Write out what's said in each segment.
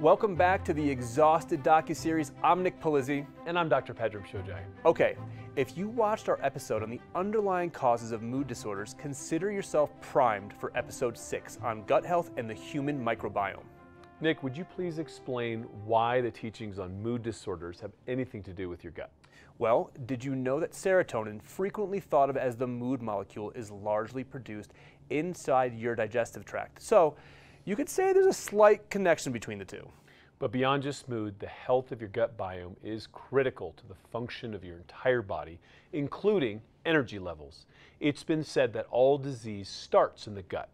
Welcome back to the Exhausted docu-series. I'm Nick Polizzi. And I'm Dr. Pedram Shojai. Okay, if you watched our episode on the underlying causes of mood disorders, consider yourself primed for episode 6 on gut health and the human microbiome. Nick, would you please explain why the teachings on mood disorders have anything to do with your gut? Well, did you know that serotonin, frequently thought of as the mood molecule, is largely produced inside your digestive tract? So, you could say there's a slight connection between the two. But beyond just mood, the health of your gut biome is critical to the function of your entire body, including energy levels. It's been said that all disease starts in the gut,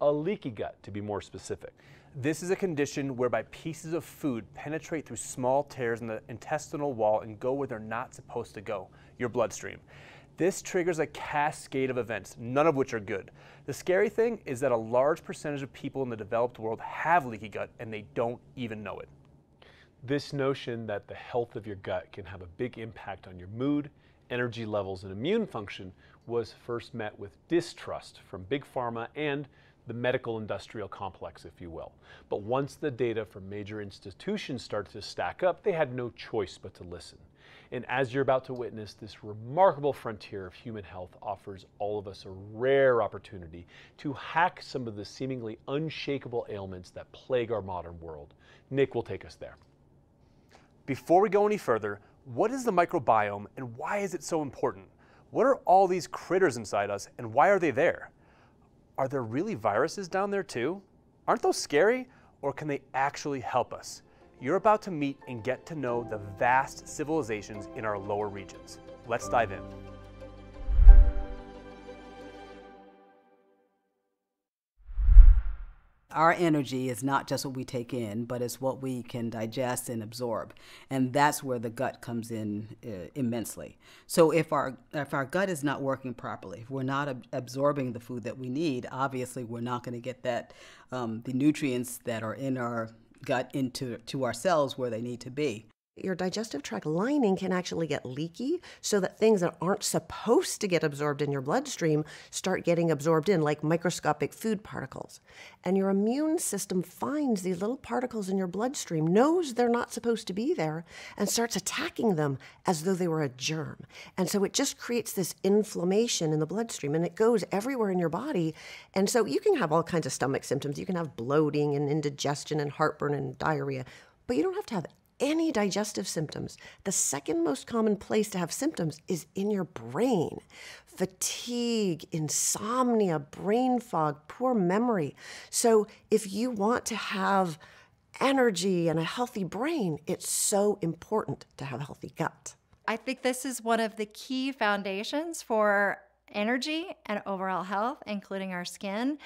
a leaky gut to be more specific. This is a condition whereby pieces of food penetrate through small tears in the intestinal wall and go where they're not supposed to go, your bloodstream. This triggers a cascade of events, none of which are good. The scary thing is that a large percentage of people in the developed world have leaky gut and they don't even know it. This notion that the health of your gut can have a big impact on your mood, energy levels, and immune function was first met with distrust from big pharma and the medical industrial complex, if you will. But once the data from major institutions started to stack up, they had no choice but to listen. And as you're about to witness, this remarkable frontier of human health offers all of us a rare opportunity to hack some of the seemingly unshakable ailments that plague our modern world. Nick will take us there. Before we go any further, what is the microbiome and why is it so important? What are all these critters inside us and why are they there? Are there really viruses down there too? Aren't those scary or can they actually help us? You're about to meet and get to know the vast civilizations in our lower regions. Let's dive in. Our energy is not just what we take in, but it's what we can digest and absorb. And that's where the gut comes in uh, immensely. So if our if our gut is not working properly, if we're not ab- absorbing the food that we need, obviously we're not going to get that um, the nutrients that are in our gut into to our cells where they need to be. Your digestive tract lining can actually get leaky so that things that aren't supposed to get absorbed in your bloodstream start getting absorbed in, like microscopic food particles. And your immune system finds these little particles in your bloodstream, knows they're not supposed to be there, and starts attacking them as though they were a germ. And so it just creates this inflammation in the bloodstream and it goes everywhere in your body. And so you can have all kinds of stomach symptoms. You can have bloating and indigestion and heartburn and diarrhea, but you don't have to have any digestive symptoms, the second most common place to have symptoms is in your brain. Fatigue, insomnia, brain fog, poor memory. So, if you want to have energy and a healthy brain, it's so important to have a healthy gut. I think this is one of the key foundations for energy and overall health, including our skin,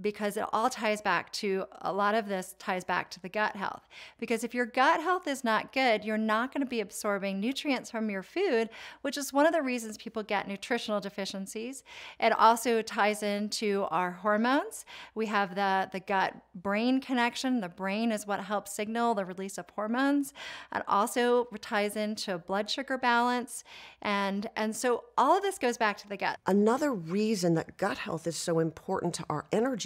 because it all ties back to a lot of this ties back to the gut health. Because if your gut health is not good, you're not going to be absorbing nutrients from your food, which is one of the reasons people get nutritional deficiencies. It also ties into our hormones. We have the, the gut brain connection. The brain is what helps signal the release of hormones. It also ties into blood sugar balance. And, and so all of this goes back to the gut. Another reason that gut health is so important to our energy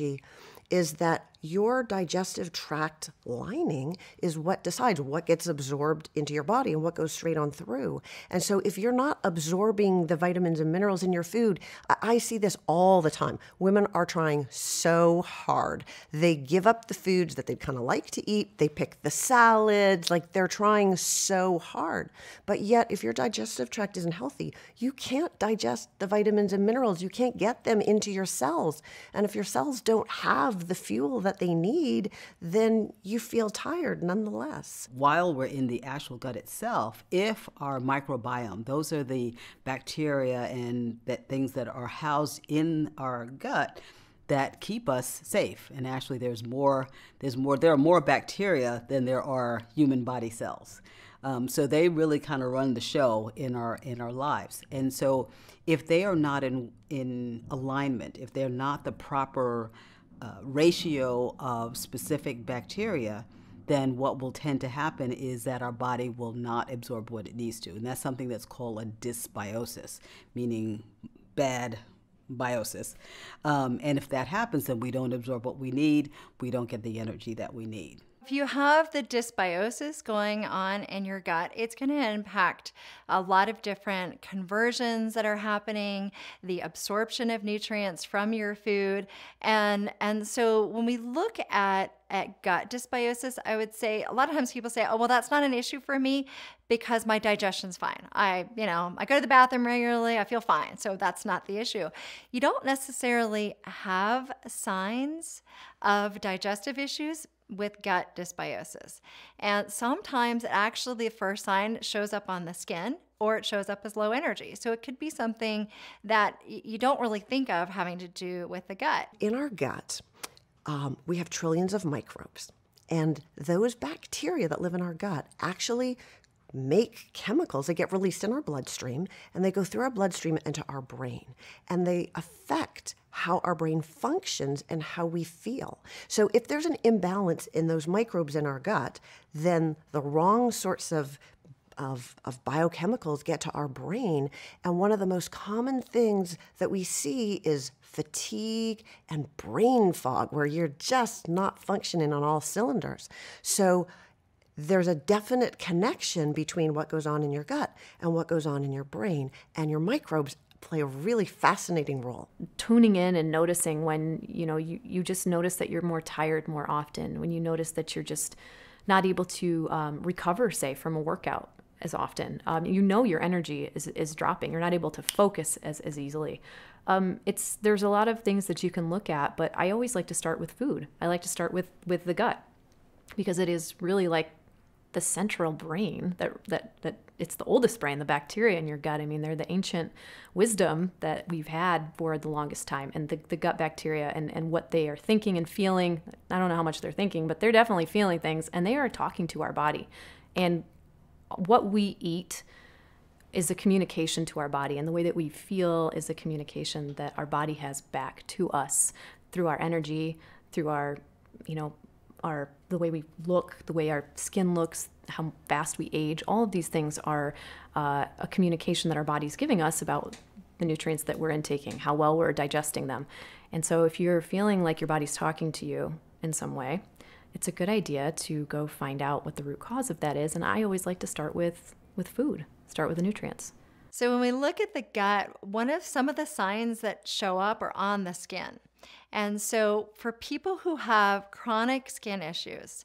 is that your digestive tract lining is what decides what gets absorbed into your body and what goes straight on through. And so, if you're not absorbing the vitamins and minerals in your food, I see this all the time. Women are trying so hard. They give up the foods that they kind of like to eat, they pick the salads, like they're trying so hard. But yet, if your digestive tract isn't healthy, you can't digest the vitamins and minerals, you can't get them into your cells. And if your cells don't have the fuel that they need, then you feel tired nonetheless. While we're in the actual gut itself, if our microbiome, those are the bacteria and that things that are housed in our gut, that keep us safe. And actually there's more there's more there are more bacteria than there are human body cells. Um, so they really kind of run the show in our in our lives. And so if they are not in in alignment if they're not the proper ratio of specific bacteria, then what will tend to happen is that our body will not absorb what it needs to. And that's something that's called a dysbiosis, meaning bad biosis. Um, and if that happens, then we don't absorb what we need, we don't get the energy that we need. If you have the dysbiosis going on in your gut, it's going to impact a lot of different conversions that are happening, the absorption of nutrients from your food. And, and so when we look at at gut dysbiosis, I would say a lot of times people say, "Oh, well, that's not an issue for me because my digestion's fine. I, you know, I go to the bathroom regularly, I feel fine. So that's not the issue." You don't necessarily have signs of digestive issues with gut dysbiosis. And sometimes actually the first sign shows up on the skin or it shows up as low energy. So it could be something that you don't really think of having to do with the gut. In our gut, um, we have trillions of microbes. And those bacteria that live in our gut actually make chemicals that get released in our bloodstream and they go through our bloodstream into our brain and they affect how our brain functions and how we feel. So if there's an imbalance in those microbes in our gut, then the wrong sorts of of, of biochemicals get to our brain. And one of the most common things that we see is fatigue and brain fog, where you're just not functioning on all cylinders. So there's a definite connection between what goes on in your gut and what goes on in your brain, and your microbes play a really fascinating role. Tuning in and noticing when, you know, you, you just notice that you're more tired more often, when you notice that you're just not able to um, recover, say, from a workout as often. Um, you know your energy is, is dropping. You're not able to focus as, as easily. Um, it's there's a lot of things that you can look at, but I always like to start with food. I like to start with with the gut because it is really like the central brain that that that it's the oldest brain the bacteria in your gut. I mean they're the ancient wisdom that we've had for the longest time and the, the gut bacteria and, and what they are thinking and feeling. I don't know how much they're thinking but they're definitely feeling things and they are talking to our body. And what we eat is a communication to our body, and the way that we feel is a communication that our body has back to us through our energy, through our, you know, our the way we look, the way our skin looks, how fast we age. All of these things are uh, a communication that our body's giving us about the nutrients that we're intaking, how well we're digesting them. And so, if you're feeling like your body's talking to you in some way, it's a good idea to go find out what the root cause of that is. And I always like to start with with food. Start with the nutrients. So when we look at the gut, one of some of the signs that show up are on the skin. And so for people who have chronic skin issues,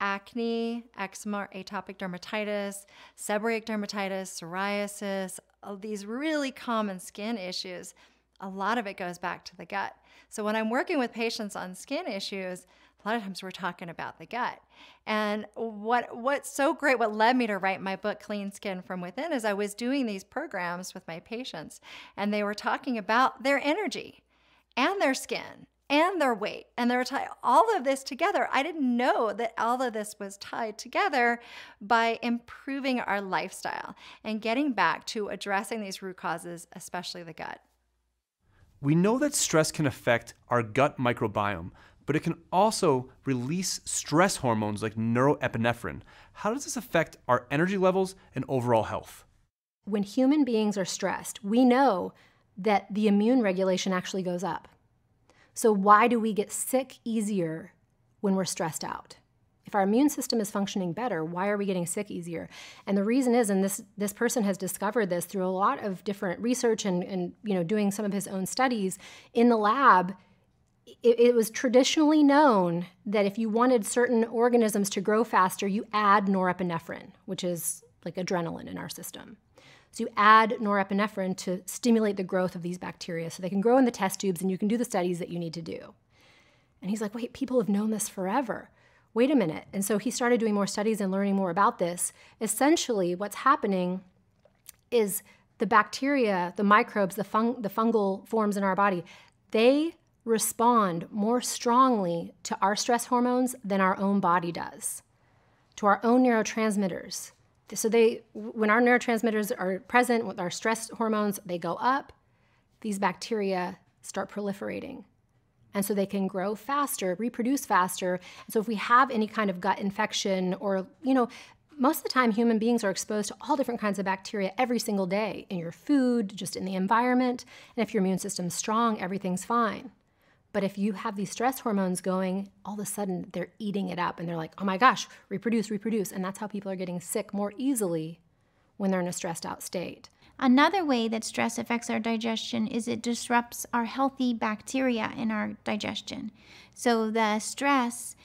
acne, eczema, atopic dermatitis, seborrheic dermatitis, psoriasis, all these really common skin issues, a lot of it goes back to the gut. So when I'm working with patients on skin issues, a lot of times we're talking about the gut. And what what's so great, what led me to write my book, Clean Skin from Within, is I was doing these programs with my patients and they were talking about their energy and their skin and their weight. And their were all of this together. I didn't know that all of this was tied together by improving our lifestyle and getting back to addressing these root causes, especially the gut. We know that stress can affect our gut microbiome, but it can also release stress hormones like norepinephrine. How does this affect our energy levels and overall health? When human beings are stressed, we know that the immune regulation actually goes up. So, why do we get sick easier when we're stressed out? If our immune system is functioning better, why are we getting sick easier? And the reason is, and this this person has discovered this through a lot of different research and, and you know doing some of his own studies in the lab it, it, was traditionally known that if you wanted certain organisms to grow faster, you add norepinephrine, which is like adrenaline in our system. So you add norepinephrine to stimulate the growth of these bacteria so they can grow in the test tubes and you can do the studies that you need to do. And he's like, wait, people have known this forever. Wait a minute. And so he started doing more studies and learning more about this. Essentially, what's happening is the bacteria, the microbes, the, fung- the fungal forms in our body, they respond more strongly to our stress hormones than our own body does, to our own neurotransmitters. So they when our neurotransmitters are present with our stress hormones, they go up, these bacteria start proliferating. And so they can grow faster, reproduce faster. And so if we have any kind of gut infection or, you know, most of the time human beings are exposed to all different kinds of bacteria every single day in your food, just in the environment. And if your immune system's strong, everything's fine. But if you have these stress hormones going, all of a sudden they're eating it up and they're like, oh my gosh, reproduce, reproduce. And that's how people are getting sick more easily when they're in a stressed out state. Another way that stress affects our digestion is it disrupts our healthy bacteria in our digestion. So the stress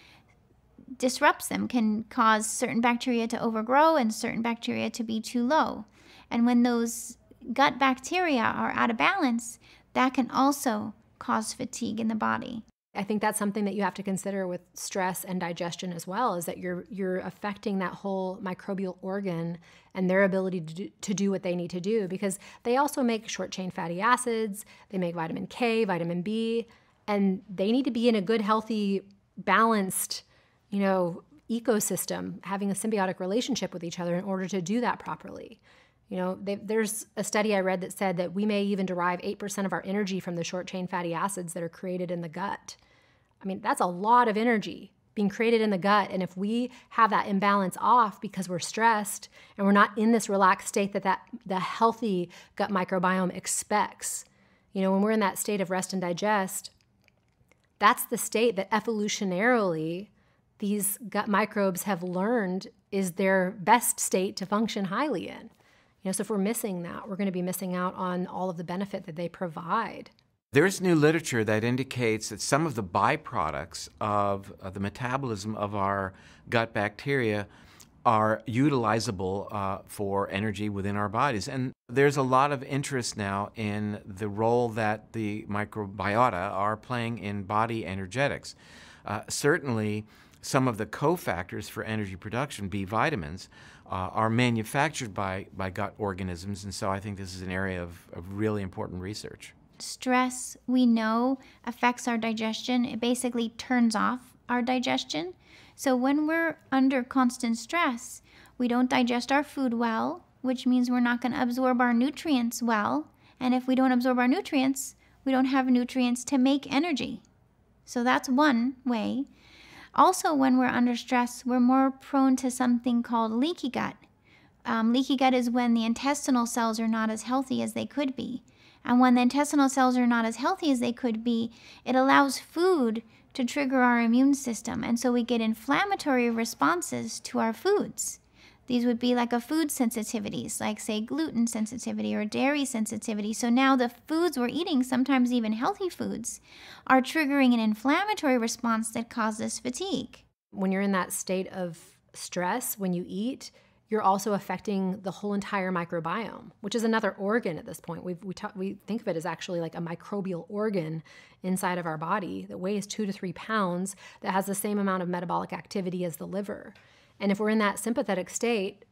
disrupts them, can cause certain bacteria to overgrow and certain bacteria to be too low. And when those gut bacteria are out of balance, that can also cause fatigue in the body. I think that's something that you have to consider with stress and digestion as well is that you're you're affecting that whole microbial organ and their ability to do, to do what they need to do because they also make short chain fatty acids, they make vitamin K, vitamin B, and they need to be in a good healthy balanced, you know, ecosystem, having a symbiotic relationship with each other in order to do that properly. You know, they, there's a study I read that said that we may even derive 8% of our energy from the short chain fatty acids that are created in the gut. I mean, that's a lot of energy being created in the gut. And if we have that imbalance off because we're stressed and we're not in this relaxed state that, that the healthy gut microbiome expects, you know, when we're in that state of rest and digest, that's the state that evolutionarily these gut microbes have learned is their best state to function highly in. You know, so if we're missing that, we're going to be missing out on all of the benefit that they provide. There's new literature that indicates that some of the byproducts of the metabolism of our gut bacteria are utilizable uh, for energy within our bodies. And there's a lot of interest now in the role that the microbiota are playing in body energetics. Uh, certainly, some of the cofactors for energy production, B vitamins, uh, are manufactured by, by gut organisms, and so I think this is an area of, of really important research. Stress, we know, affects our digestion. It basically turns off our digestion. So when we're under constant stress, we don't digest our food well, which means we're not going to absorb our nutrients well. And if we don't absorb our nutrients, we don't have nutrients to make energy. So that's one way. Also, when we're under stress, we're more prone to something called leaky gut. Um, leaky gut is when the intestinal cells are not as healthy as they could be. And when the intestinal cells are not as healthy as they could be, it allows food to trigger our immune system. And so we get inflammatory responses to our foods. These would be like a food sensitivities, like say gluten sensitivity or dairy sensitivity. So now the foods we're eating, sometimes even healthy foods, are triggering an inflammatory response that causes fatigue. When you're in that state of stress, when you eat, you're also affecting the whole entire microbiome, which is another organ at this point. We've, we, talk, we think of it as actually like a microbial organ inside of our body that weighs two to three pounds that has the same amount of metabolic activity as the liver. And if we're in that sympathetic state,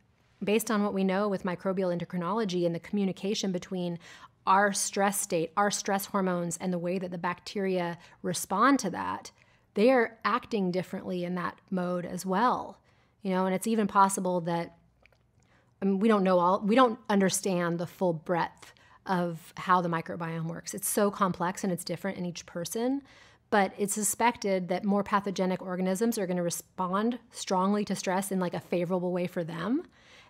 based on what we know with microbial endocrinology and the communication between our stress state, our stress hormones, and the way that the bacteria respond to that, they are acting differently in that mode as well. You know, and it's even possible that I mean, we don't know all, we don't understand the full breadth of how the microbiome works. It's so complex and it's different in each person but it's suspected that more pathogenic organisms are going to respond strongly to stress in like a favorable way for them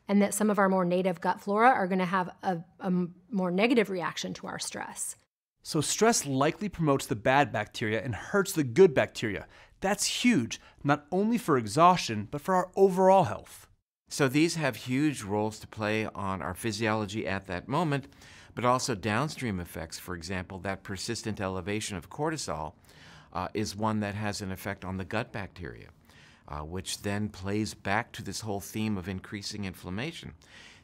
and that some of our more native gut flora are going to have a, a more negative reaction to our stress. So, stress likely promotes the bad bacteria and hurts the good bacteria. That's huge, not only for exhaustion, but for our overall health. So, these have huge roles to play on our physiology at that moment, but also downstream effects. For example, that persistent elevation of cortisol uh, is one that has an effect on the gut bacteria, uh, which then plays back to this whole theme of increasing inflammation,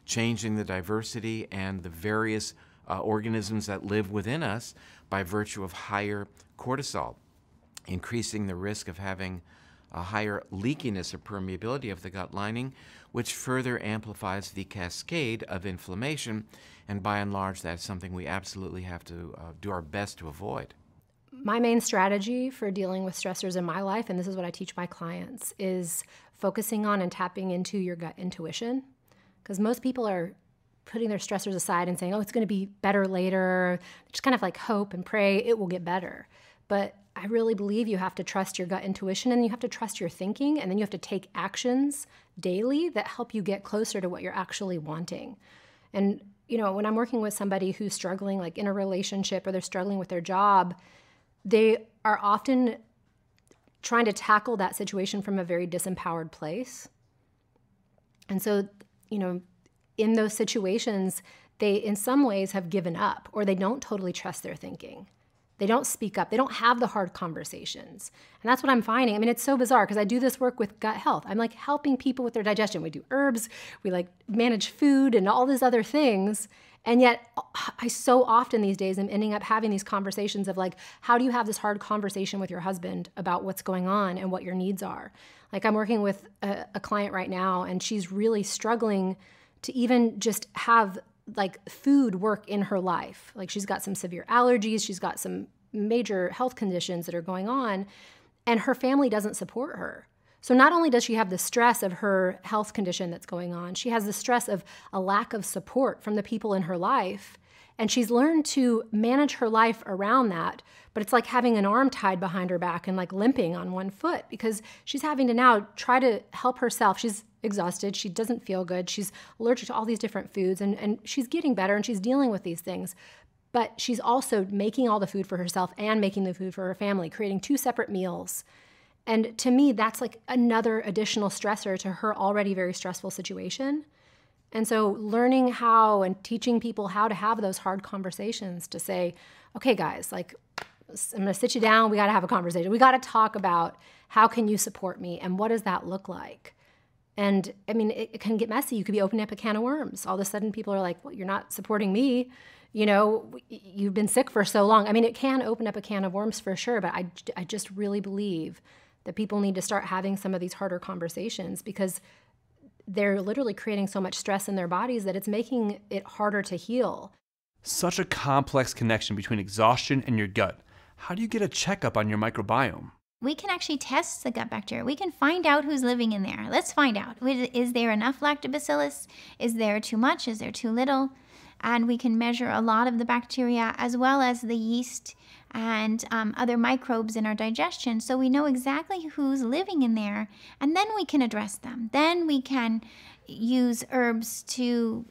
changing the diversity and the various uh, organisms that live within us by virtue of higher cortisol, increasing the risk of having a higher leakiness or permeability of the gut lining, which further amplifies the cascade of inflammation. And by and large, that's something we absolutely have to uh, do our best to avoid my main strategy for dealing with stressors in my life, and this is what I teach my clients, is focusing on and tapping into your gut intuition. Because most people are putting their stressors aside and saying, oh, it's going to be better later. Just kind of like hope and pray it will get better. But I really believe you have to trust your gut intuition and you have to trust your thinking, and then you have to take actions daily that help you get closer to what you're actually wanting. And, you know, when I'm working with somebody who's struggling, like in a relationship or they're struggling with their job, they are often trying to tackle that situation from a very disempowered place. And so, you know, in those situations, they in some ways have given up or they don't totally trust their thinking. They don't speak up. They don't have the hard conversations. And that's what I'm finding. I mean, it's so bizarre because I do this work with gut health. I'm like helping people with their digestion. We do herbs, we like manage food and all these other things. And yet, I so often these days am ending up having these conversations of like, how do you have this hard conversation with your husband about what's going on and what your needs are? Like, I'm working with a, a client right now, and she's really struggling to even just have like food work in her life. Like she's got some severe allergies, she's got some major health conditions that are going on, and her family doesn't support her. So not only does she have the stress of her health condition that's going on, she has the stress of a lack of support from the people in her life. And she's learned to manage her life around that. But it's like having an arm tied behind her back and like limping on one foot because she's having to now try to help herself. She's exhausted. She doesn't feel good. She's allergic to all these different foods and, and she's getting better and she's dealing with these things. But she's also making all the food for herself and making the food for her family, creating two separate meals. And to me, that's like another additional stressor to her already very stressful situation. And so, learning how and teaching people how to have those hard conversations to say, okay, guys, like, I'm gonna sit you down. We gotta have a conversation. We gotta talk about how can you support me and what does that look like? And I mean, it, it, can get messy. You could be opening up a can of worms. All of a sudden, people are like, well, you're not supporting me. You know, you've been sick for so long. I mean, it can open up a can of worms for sure, but I, I just really believe that people need to start having some of these harder conversations because they're literally creating so much stress in their bodies that it's making it harder to heal. Such a complex connection between exhaustion and your gut. How do you get a checkup on your microbiome? we can actually test the gut bacteria. We can find out who's living in there. Let's find out. Is there enough lactobacillus? Is there too much? Is there too little? And we can measure a lot of the bacteria as well as the yeast and um, other microbes in our digestion. So we know exactly who's living in there. And then we can address them. Then we can use herbs to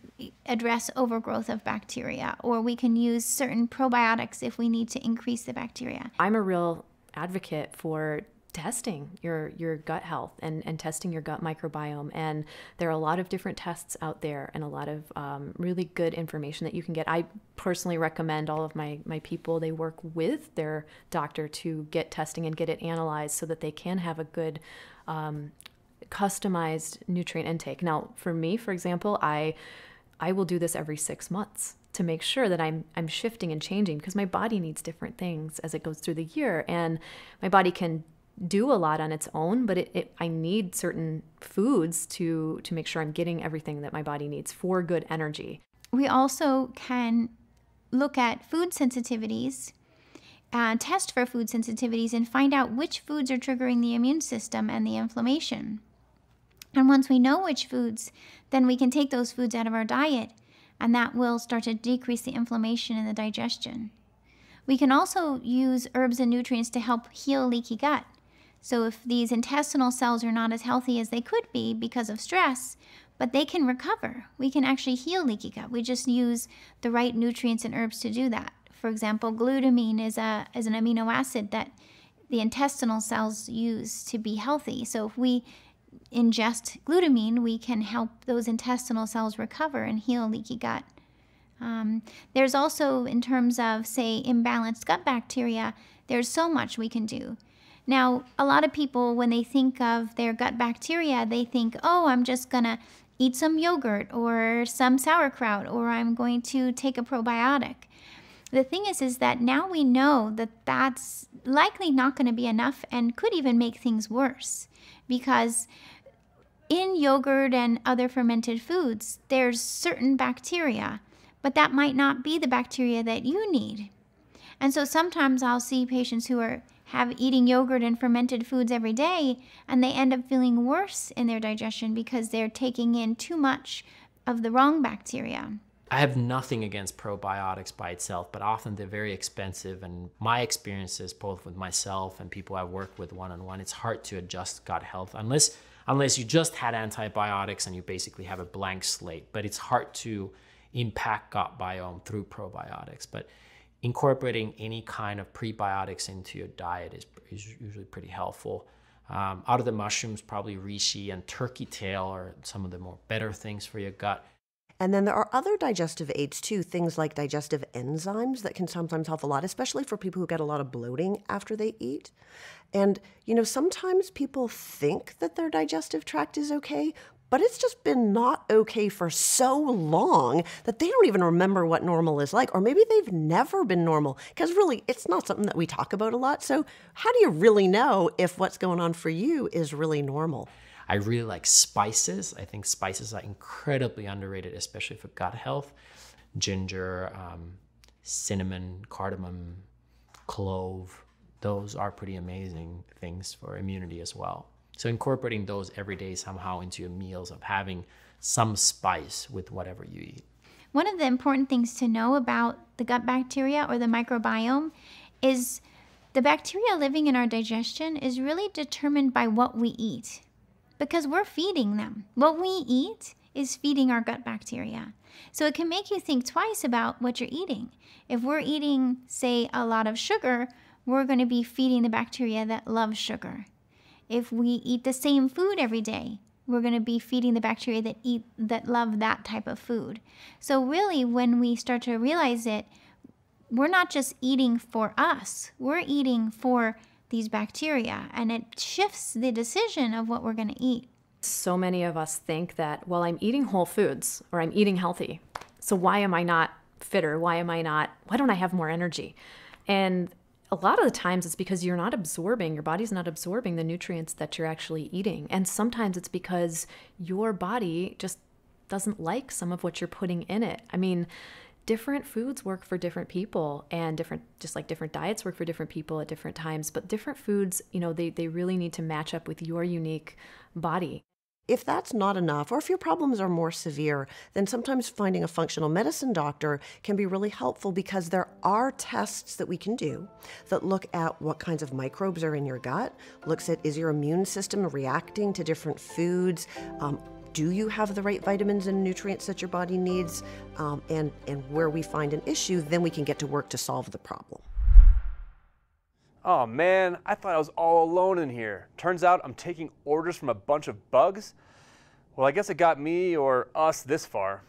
address overgrowth of bacteria, or we can use certain probiotics if we need to increase the bacteria. I'm a real advocate for testing your your gut health and and testing your gut microbiome. And there are a lot of different tests out there and a lot of um, really good information that you can get. I personally recommend all of my my people they work with their doctor to get testing and get it analyzed so that they can have a good um, customized nutrient intake. Now for me for example i i will do this every six months to make sure that I'm I'm shifting and changing because my body needs different things as it goes through the year. And my body can do a lot on its own but it, it, I need certain foods to to make sure I'm getting everything that my body needs for good energy. We also can look at food sensitivities uh, test for food sensitivities and find out which foods are triggering the immune system and the inflammation. And once we know which foods, then we can take those foods out of our diet and that will start to decrease the inflammation in the digestion. We can also use herbs and nutrients to help heal leaky gut. So, if these intestinal cells are not as healthy as they could be because of stress, but they can recover, we can actually heal leaky gut. We just use the right nutrients and herbs to do that. For example, glutamine is, a, is an amino acid that the intestinal cells use to be healthy. So, if we ingest glutamine, we can help those intestinal cells recover and heal leaky gut. Um, there's also, in terms of, say, imbalanced gut bacteria, there's so much we can do. Now, a lot of people, when they think of their gut bacteria, they think, oh, I'm just going to eat some yogurt or some sauerkraut or I'm going to take a probiotic. The thing is, is that now we know that that's likely not going to be enough and could even make things worse because in yogurt and other fermented foods, there's certain bacteria, but that might not be the bacteria that you need. And so sometimes I'll see patients who are have eating yogurt and fermented foods every day and they end up feeling worse in their digestion because they're taking in too much of the wrong bacteria. I have nothing against probiotics by itself, but often they're very expensive. And my experiences, both with myself and people I work with one on one, it's hard to adjust gut health unless unless you just had antibiotics and you basically have a blank slate. But it's hard to impact gut biome through probiotics. But incorporating any kind of prebiotics into your diet is, is usually pretty helpful. Um, out of the mushrooms, probably reishi and turkey tail are some of the more better things for your gut. And then there are other digestive aids too, things like digestive enzymes that can sometimes help a lot, especially for people who get a lot of bloating after they eat. And, you know, sometimes people think that their digestive tract is okay, but it's just been not okay for so long that they don't even remember what normal is like. Or maybe they've never been normal because really it's not something that we talk about a lot. So, how do you really know if what's going on for you is really normal? I really like spices. I think spices are incredibly underrated, especially for gut health. Ginger, um, cinnamon, cardamom, clove, those are pretty amazing things for immunity as well. So incorporating those every day somehow into your meals of having some spice with whatever you eat. One of the important things to know about the gut bacteria or the microbiome is the bacteria living in our digestion is really determined by what we eat because we're feeding them. What we eat is feeding our gut bacteria. So it can make you think twice about what you're eating. If we're eating, say, a lot of sugar, we're going to be feeding the bacteria that love sugar. If we eat the same food every day, we're going to be feeding the bacteria that eat that love that type of food. So really when we start to realize it, we're not just eating for us. We're eating for these bacteria and it shifts the decision of what we're going to eat. So many of us think that, well, I'm eating whole foods or I'm eating healthy. So why am I not fitter? Why am I not, why don't I have more energy? And a lot of the times it's because you're not absorbing, your body's not absorbing the nutrients that you're actually eating. And sometimes it's because your body just doesn't like some of what you're putting in it. I mean, different foods work for different people and different just like different diets work for different people at different times but different foods you know they, they really need to match up with your unique body if that's not enough, or if your problems are more severe, then sometimes finding a functional medicine doctor can be really helpful because there are tests that we can do that look at what kinds of microbes are in your gut, looks at is your immune system reacting to different foods, um, do you have the right vitamins and nutrients that your body needs? Um, and, and where we find an issue, then we can get to work to solve the problem. Oh man, I thought I was all alone in here. Turns out I'm taking orders from a bunch of bugs. Well, I guess it got me or us this far.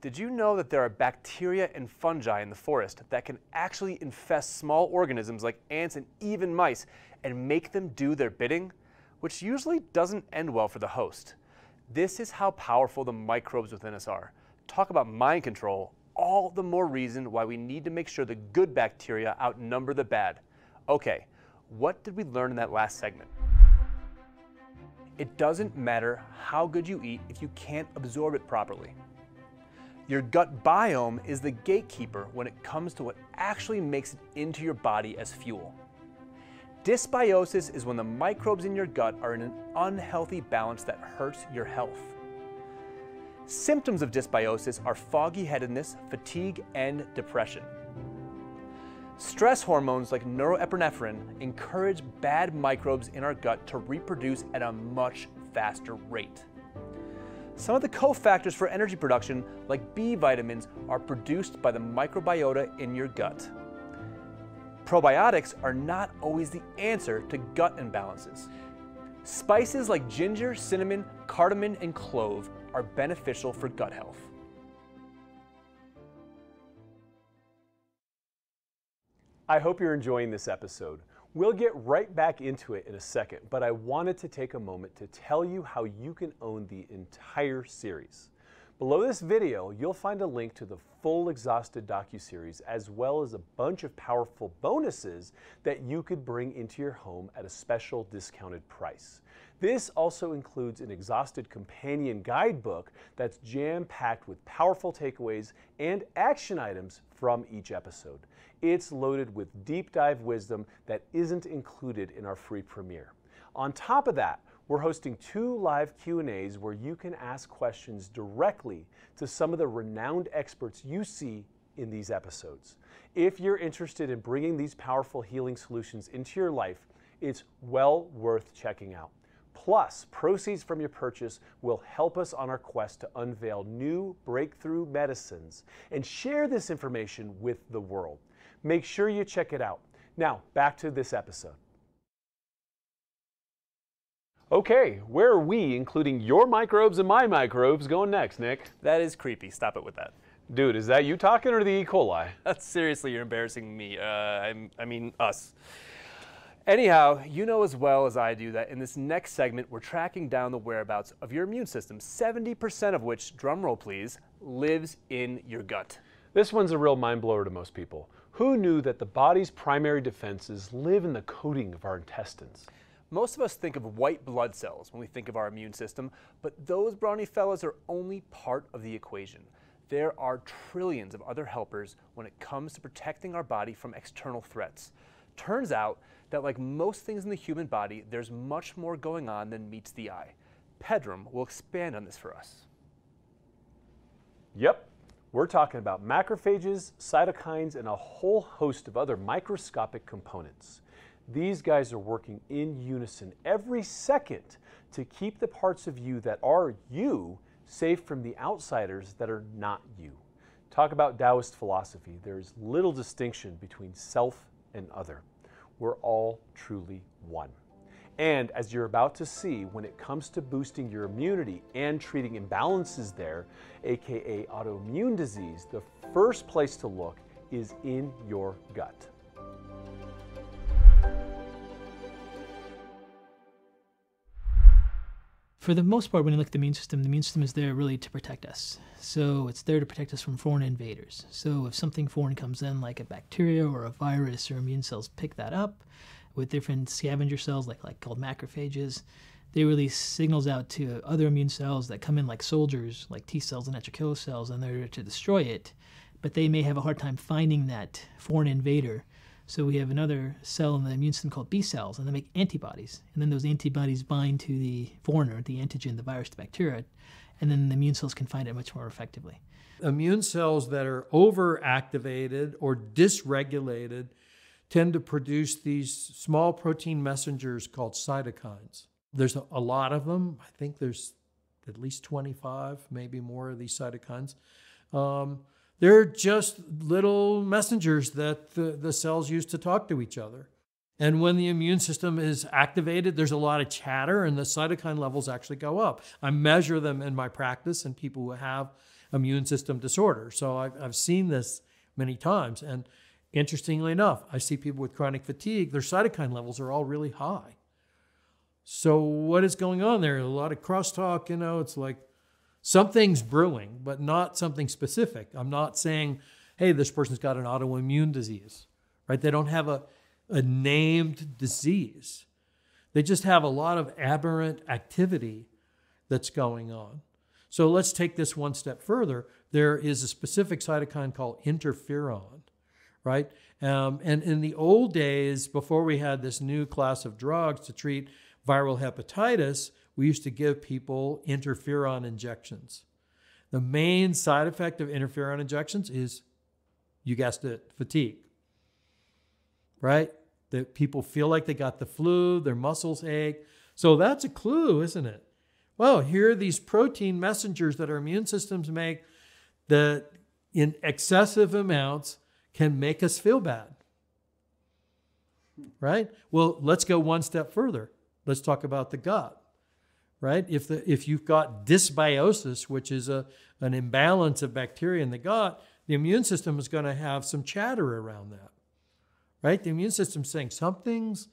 Did you know that there are bacteria and fungi in the forest that can actually infest small organisms like ants and even mice and make them do their bidding? Which usually doesn't end well for the host. This is how powerful the microbes within us are. Talk about mind control, all the more reason why we need to make sure the good bacteria outnumber the bad. Okay, what did we learn in that last segment? It doesn't matter how good you eat if you can't absorb it properly. Your gut biome is the gatekeeper when it comes to what actually makes it into your body as fuel. Dysbiosis is when the microbes in your gut are in an unhealthy balance that hurts your health. Symptoms of dysbiosis are foggy headedness, fatigue, and depression. Stress hormones like norepinephrine encourage bad microbes in our gut to reproduce at a much faster rate. Some of the cofactors for energy production, like B vitamins, are produced by the microbiota in your gut. Probiotics are not always the answer to gut imbalances. Spices like ginger, cinnamon, cardamom, and clove are beneficial for gut health. I hope you're enjoying this episode. We'll get right back into it in a second, but I wanted to take a moment to tell you how you can own the entire series. Below this video, you'll find a link to the full Exhausted docuseries as well as a bunch of powerful bonuses that you could bring into your home at a special discounted price. This also includes an Exhausted companion guidebook that's jam-packed with powerful takeaways and action items from each episode. It's loaded with deep dive wisdom that isn't included in our free premiere. On top of that, we're hosting two live Q&As where you can ask questions directly to some of the renowned experts you see in these episodes. If you're interested in bringing these powerful healing solutions into your life, it's well worth checking out. Plus, proceeds from your purchase will help us on our quest to unveil new breakthrough medicines and share this information with the world. Make sure you check it out. Now, back to this episode. Okay, where are we, including your microbes and my microbes, going next, Nick? That is creepy. Stop it with that. Dude, is that you talking or the E. coli? That's seriously, you're embarrassing me. Uh, I'm, I mean, us. Anyhow, you know as well as I do that in this next segment, we're tracking down the whereabouts of your immune system, 70% of which, drumroll please, lives in your gut. This one's a real mind blower to most people. Who knew that the body's primary defenses live in the coating of our intestines? Most of us think of white blood cells when we think of our immune system, but those brawny fellas are only part of the equation. There are trillions of other helpers when it comes to protecting our body from external threats. Turns out that like most things in the human body, there's much more going on than meets the eye. Pedram will expand on this for us. Yep, we're talking about macrophages, cytokines, and a whole host of other microscopic components. These guys are working in unison every second to keep the parts of you that are you safe from the outsiders that are not you. Talk about Taoist philosophy. There's little distinction between self and other. We're all truly one. And as you're about to see, when it comes to boosting your immunity and treating imbalances there, aka autoimmune disease, the first place to look is in your gut. For the most part, when you look at the immune system, the immune system is there really to protect us. So it's there to protect us from foreign invaders. So if something foreign comes in, like a bacteria or a virus, or immune cells pick that up with different scavenger cells, like like called macrophages. They release signals out to other immune cells that come in like soldiers, like T cells and natural killer cells, and they're to destroy it. But they may have a hard time finding that foreign invader so we have another cell in the immune system called B cells, and they make antibodies. And then those antibodies bind to the foreigner, the antigen, the virus, the bacteria, and then the immune cells can find it much more effectively. Immune cells that are overactivated or dysregulated tend to produce these small protein messengers called cytokines. There's a, lot of them. I think there's at least 25, maybe more of these cytokines. Um, they're just little messengers that the, the cells use to talk to each other. And when the immune system is activated, there's a lot of chatter and the cytokine levels actually go up. I measure them in my practice in people who have immune system disorder. So I've, I've seen this many times. And interestingly enough, I see people with chronic fatigue, their cytokine levels are all really high. So what is going on there? A lot of crosstalk, you know, it's like Something's brewing, but not something specific. I'm not saying, hey, this person's got an autoimmune disease, right? They don't have a, a named disease. They just have a lot of aberrant activity that's going on. So let's take this one step further. There is a specific cytokine called interferon, right? Um, and in the old days, before we had this new class of drugs to treat viral hepatitis, we used to give people interferon injections. The main side effect of interferon injections is, you guessed it, fatigue. Right? That people feel like they got the flu, their muscles ache. So that's a clue, isn't it? Well, here are these protein messengers that our immune systems make that in excessive amounts can make us feel bad. Right? Well, let's go one step further. Let's talk about the gut right? If, the, if you've got dysbiosis, which is a, an imbalance of bacteria in the gut, the immune system is going to have some chatter around that, right? The immune system's saying something's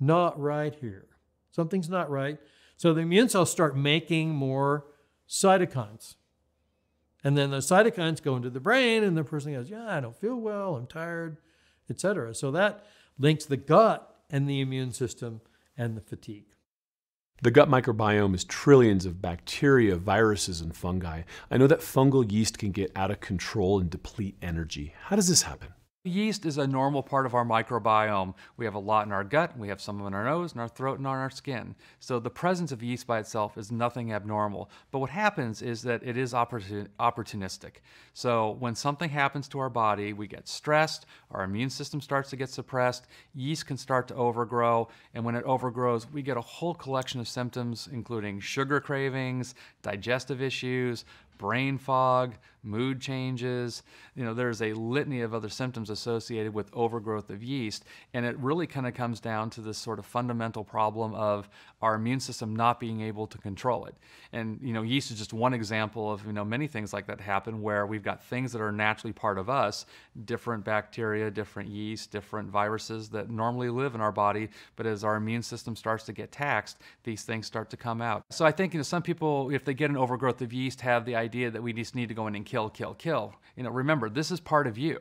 not right here. Something's not right. So the immune cells start making more cytokines. And then the cytokines go into the brain, and the person goes, Yeah, I don't feel well, I'm tired, etc. So that links the gut and the immune system and the fatigue. The gut microbiome is trillions of bacteria, viruses, and fungi. I know that fungal yeast can get out of control and deplete energy. How does this happen? Yeast is a normal part of our microbiome. We have a lot in our gut, we have some in our nose, in our throat, and on our skin. So the presence of yeast by itself is nothing abnormal. But what happens is that it is opportunistic. So when something happens to our body, we get stressed, our immune system starts to get suppressed, yeast can start to overgrow, and when it overgrows, we get a whole collection of symptoms, including sugar cravings, digestive issues, brain fog, mood changes. You know, there's a litany of other symptoms associated with overgrowth of yeast. And it really kind of comes down to this sort of fundamental problem of our immune system not being able to control it. And, you know, yeast is just one example of, you know, many things like that happen where we've got things that are naturally part of us, different bacteria, different yeast, different viruses that normally live in our body. But as our immune system starts to get taxed, these things start to come out. So I think, you know, some people, if they get an overgrowth of yeast, have the idea that we just need to go in and kill, kill, kill. Kill. You know, remember, this is part of you,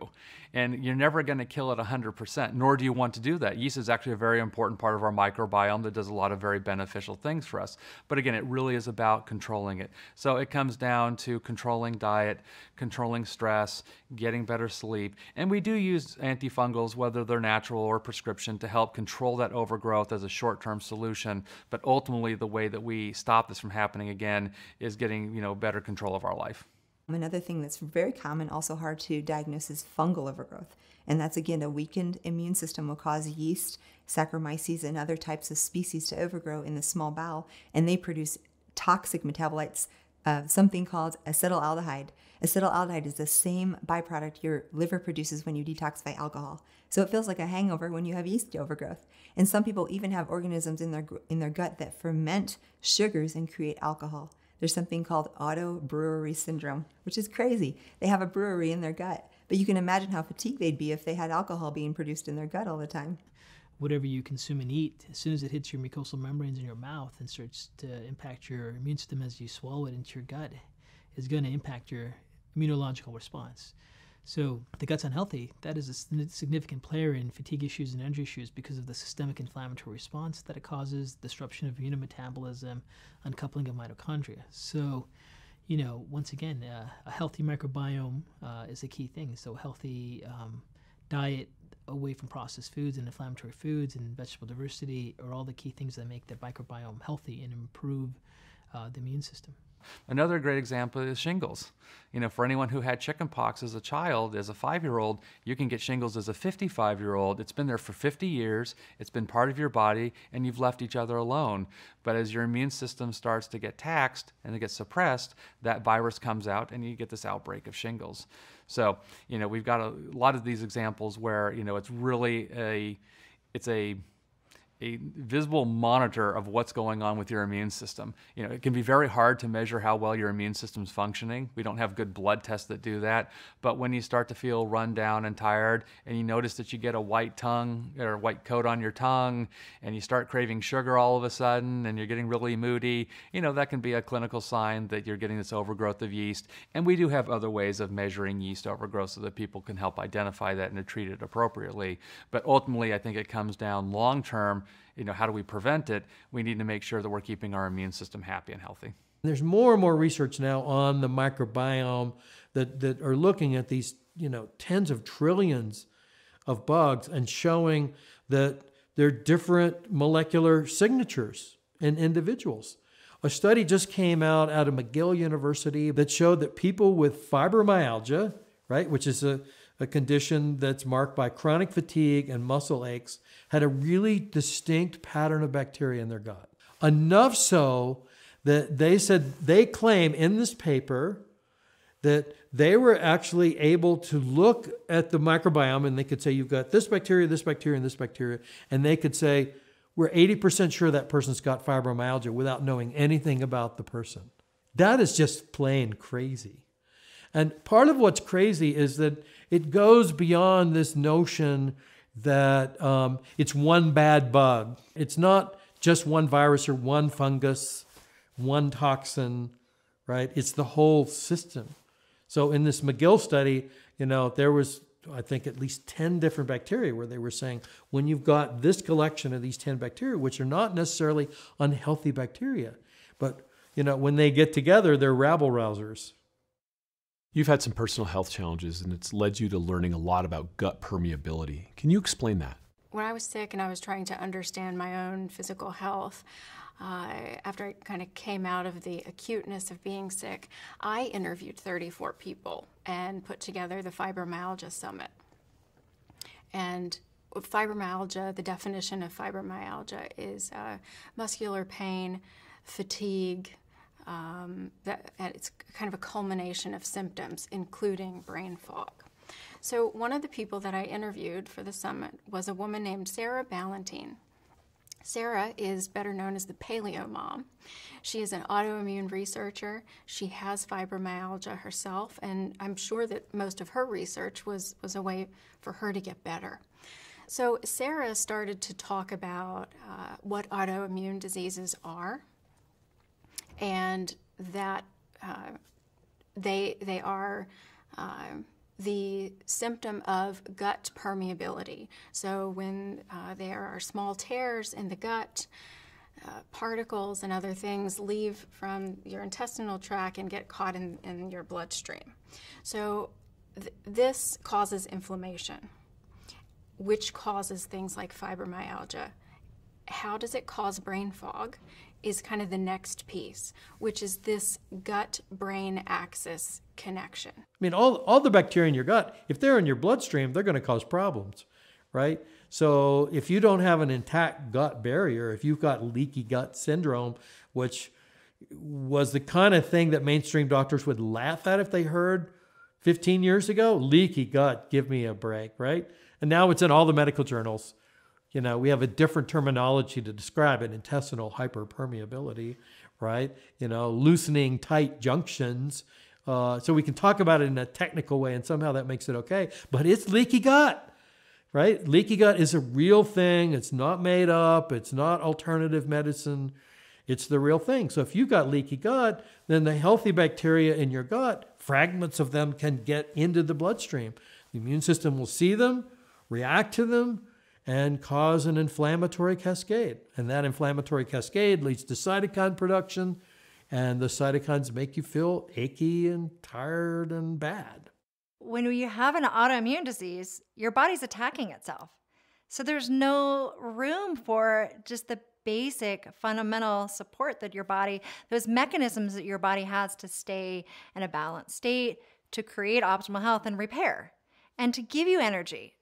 and you're never going to kill it 100%, nor do you want to do that. Yeast is actually a very important part of our microbiome that does a lot of very beneficial things for us. But again, it really is about controlling it. So it comes down to controlling diet, controlling stress, getting better sleep, and we do use antifungals, whether they're natural or prescription, to help control that overgrowth as a short-term solution. But ultimately, the way that we stop this from happening again is getting, you know, better control of our life. Another thing that's very common, also hard to diagnose, is fungal overgrowth. And that's again a weakened immune system will cause yeast, Saccharomyces, and other types of species to overgrow in the small bowel, and they produce toxic metabolites of something called acetaldehyde. Acetaldehyde is the same byproduct your liver produces when you detoxify alcohol. So it feels like a hangover when you have yeast overgrowth. And some people even have organisms in their in their gut that ferment sugars and create alcohol. There's something called auto brewery syndrome, which is crazy. They have a brewery in their gut, but you can imagine how fatigued they'd be if they had alcohol being produced in their gut all the time. Whatever you consume and eat, as soon as it hits your mucosal membranes in your mouth and starts to impact your immune system as you swallow it into your gut, is going to impact your immunological response. So the gut's unhealthy. That is a significant player in fatigue issues and energy issues because of the systemic inflammatory response that it causes, disruption of immune metabolism, uncoupling of mitochondria. So, you know, once again, uh, a healthy microbiome uh, is a key thing. So healthy um, diet away from processed foods and inflammatory foods and vegetable diversity are all the key things that make the microbiome healthy and improve uh, the immune system. Another great example is shingles. You know, for anyone who had chickenpox as a child, as a five year old, you can get shingles as a 55 year old. It's been there for 50 years, it's been part of your body, and you've left each other alone. But as your immune system starts to get taxed and it gets suppressed, that virus comes out and you get this outbreak of shingles. So, you know, we've got a lot of these examples where, you know, it's really a, it's a, a visible monitor of what's going on with your immune system. You know, it can be very hard to measure how well your immune system's functioning. We don't have good blood tests that do that. But when you start to feel run down and tired and you notice that you get a white tongue or white coat on your tongue and you start craving sugar all of a sudden and you're getting really moody, you know, that can be a clinical sign that you're getting this overgrowth of yeast. And we do have other ways of measuring yeast overgrowth so that people can help identify that and treat it appropriately. But ultimately, I think it comes down long term you know, how do we prevent it? We need to make sure that we're keeping our immune system happy and healthy. There's more and more research now on the microbiome that, that are looking at these, you know, tens of trillions of bugs and showing that there are different molecular signatures in individuals. A study just came out out of McGill University that showed that people with fibromyalgia, right, which is a a condition that's marked by chronic fatigue and muscle aches, had a really distinct pattern of bacteria in their gut. Enough so that they said they claim in this paper that they were actually able to look at the microbiome and they could say, You've got this bacteria, this bacteria, and this bacteria. And they could say, We're 80% sure that person's got fibromyalgia without knowing anything about the person. That is just plain crazy. And part of what's crazy is that it goes beyond this notion that um, it's one bad bug. It's not just one virus or one fungus, one toxin, right? It's the whole system. So in this McGill study, you know, there was I think at least 10 different bacteria where they were saying when you've got this collection of these 10 bacteria, which are not necessarily unhealthy bacteria, but you know, when they get together, they're rabble rousers. You've had some personal health challenges, and it's led you to learning a lot about gut permeability. Can you explain that? When I was sick and I was trying to understand my own physical health, uh, after I kind of came out of the acuteness of being sick, I interviewed 34 people and put together the Fibromyalgia Summit. And fibromyalgia, the definition of fibromyalgia is uh, muscular pain, fatigue, Um, that, it's kind of a culmination of symptoms, including brain fog. So, one of the people that I interviewed for the summit was a woman named Sarah Ballantyne. Sarah is better known as the Paleo Mom. She is an autoimmune researcher. She has fibromyalgia herself, and I'm sure that most of her research was, was a way for her to get better. So, Sarah started to talk about uh, what autoimmune diseases are and that uh, they, they are. Uh, the symptom of gut permeability. So, when uh, there are small tears in the gut, uh, particles and other things leave from your intestinal tract and get caught in, in your bloodstream. So, th- this causes inflammation, which causes things like fibromyalgia. How does it cause brain fog? Is kind of the next piece, which is this gut brain axis connection. I mean, all, all the bacteria in your gut, if they're in your bloodstream, they're going to cause problems, right? So if you don't have an intact gut barrier, if you've got leaky gut syndrome, which was the kind of thing that mainstream doctors would laugh at if they heard 15 years ago, leaky gut, give me a break, right? And now it's in all the medical journals. You know, we have a different terminology to describe it intestinal hyperpermeability, right? You know, loosening tight junctions uh, so we can talk about it in a technical way, and somehow that makes it okay. But it's leaky gut, right? Leaky gut is a real thing. It's not made up. It's not alternative medicine. It's the real thing. So if you've got leaky gut, then the healthy bacteria in your gut, fragments of them can get into the bloodstream. The immune system will see them, react to them, and cause an inflammatory cascade. And that inflammatory cascade leads to cytokine production, and the cytokines make you feel achy and tired and bad. When you have an autoimmune disease, your body's attacking itself. So there's no room for just the basic fundamental support that your body, those mechanisms that your body has to stay in a balanced state, to create optimal health and repair, and to give you energy.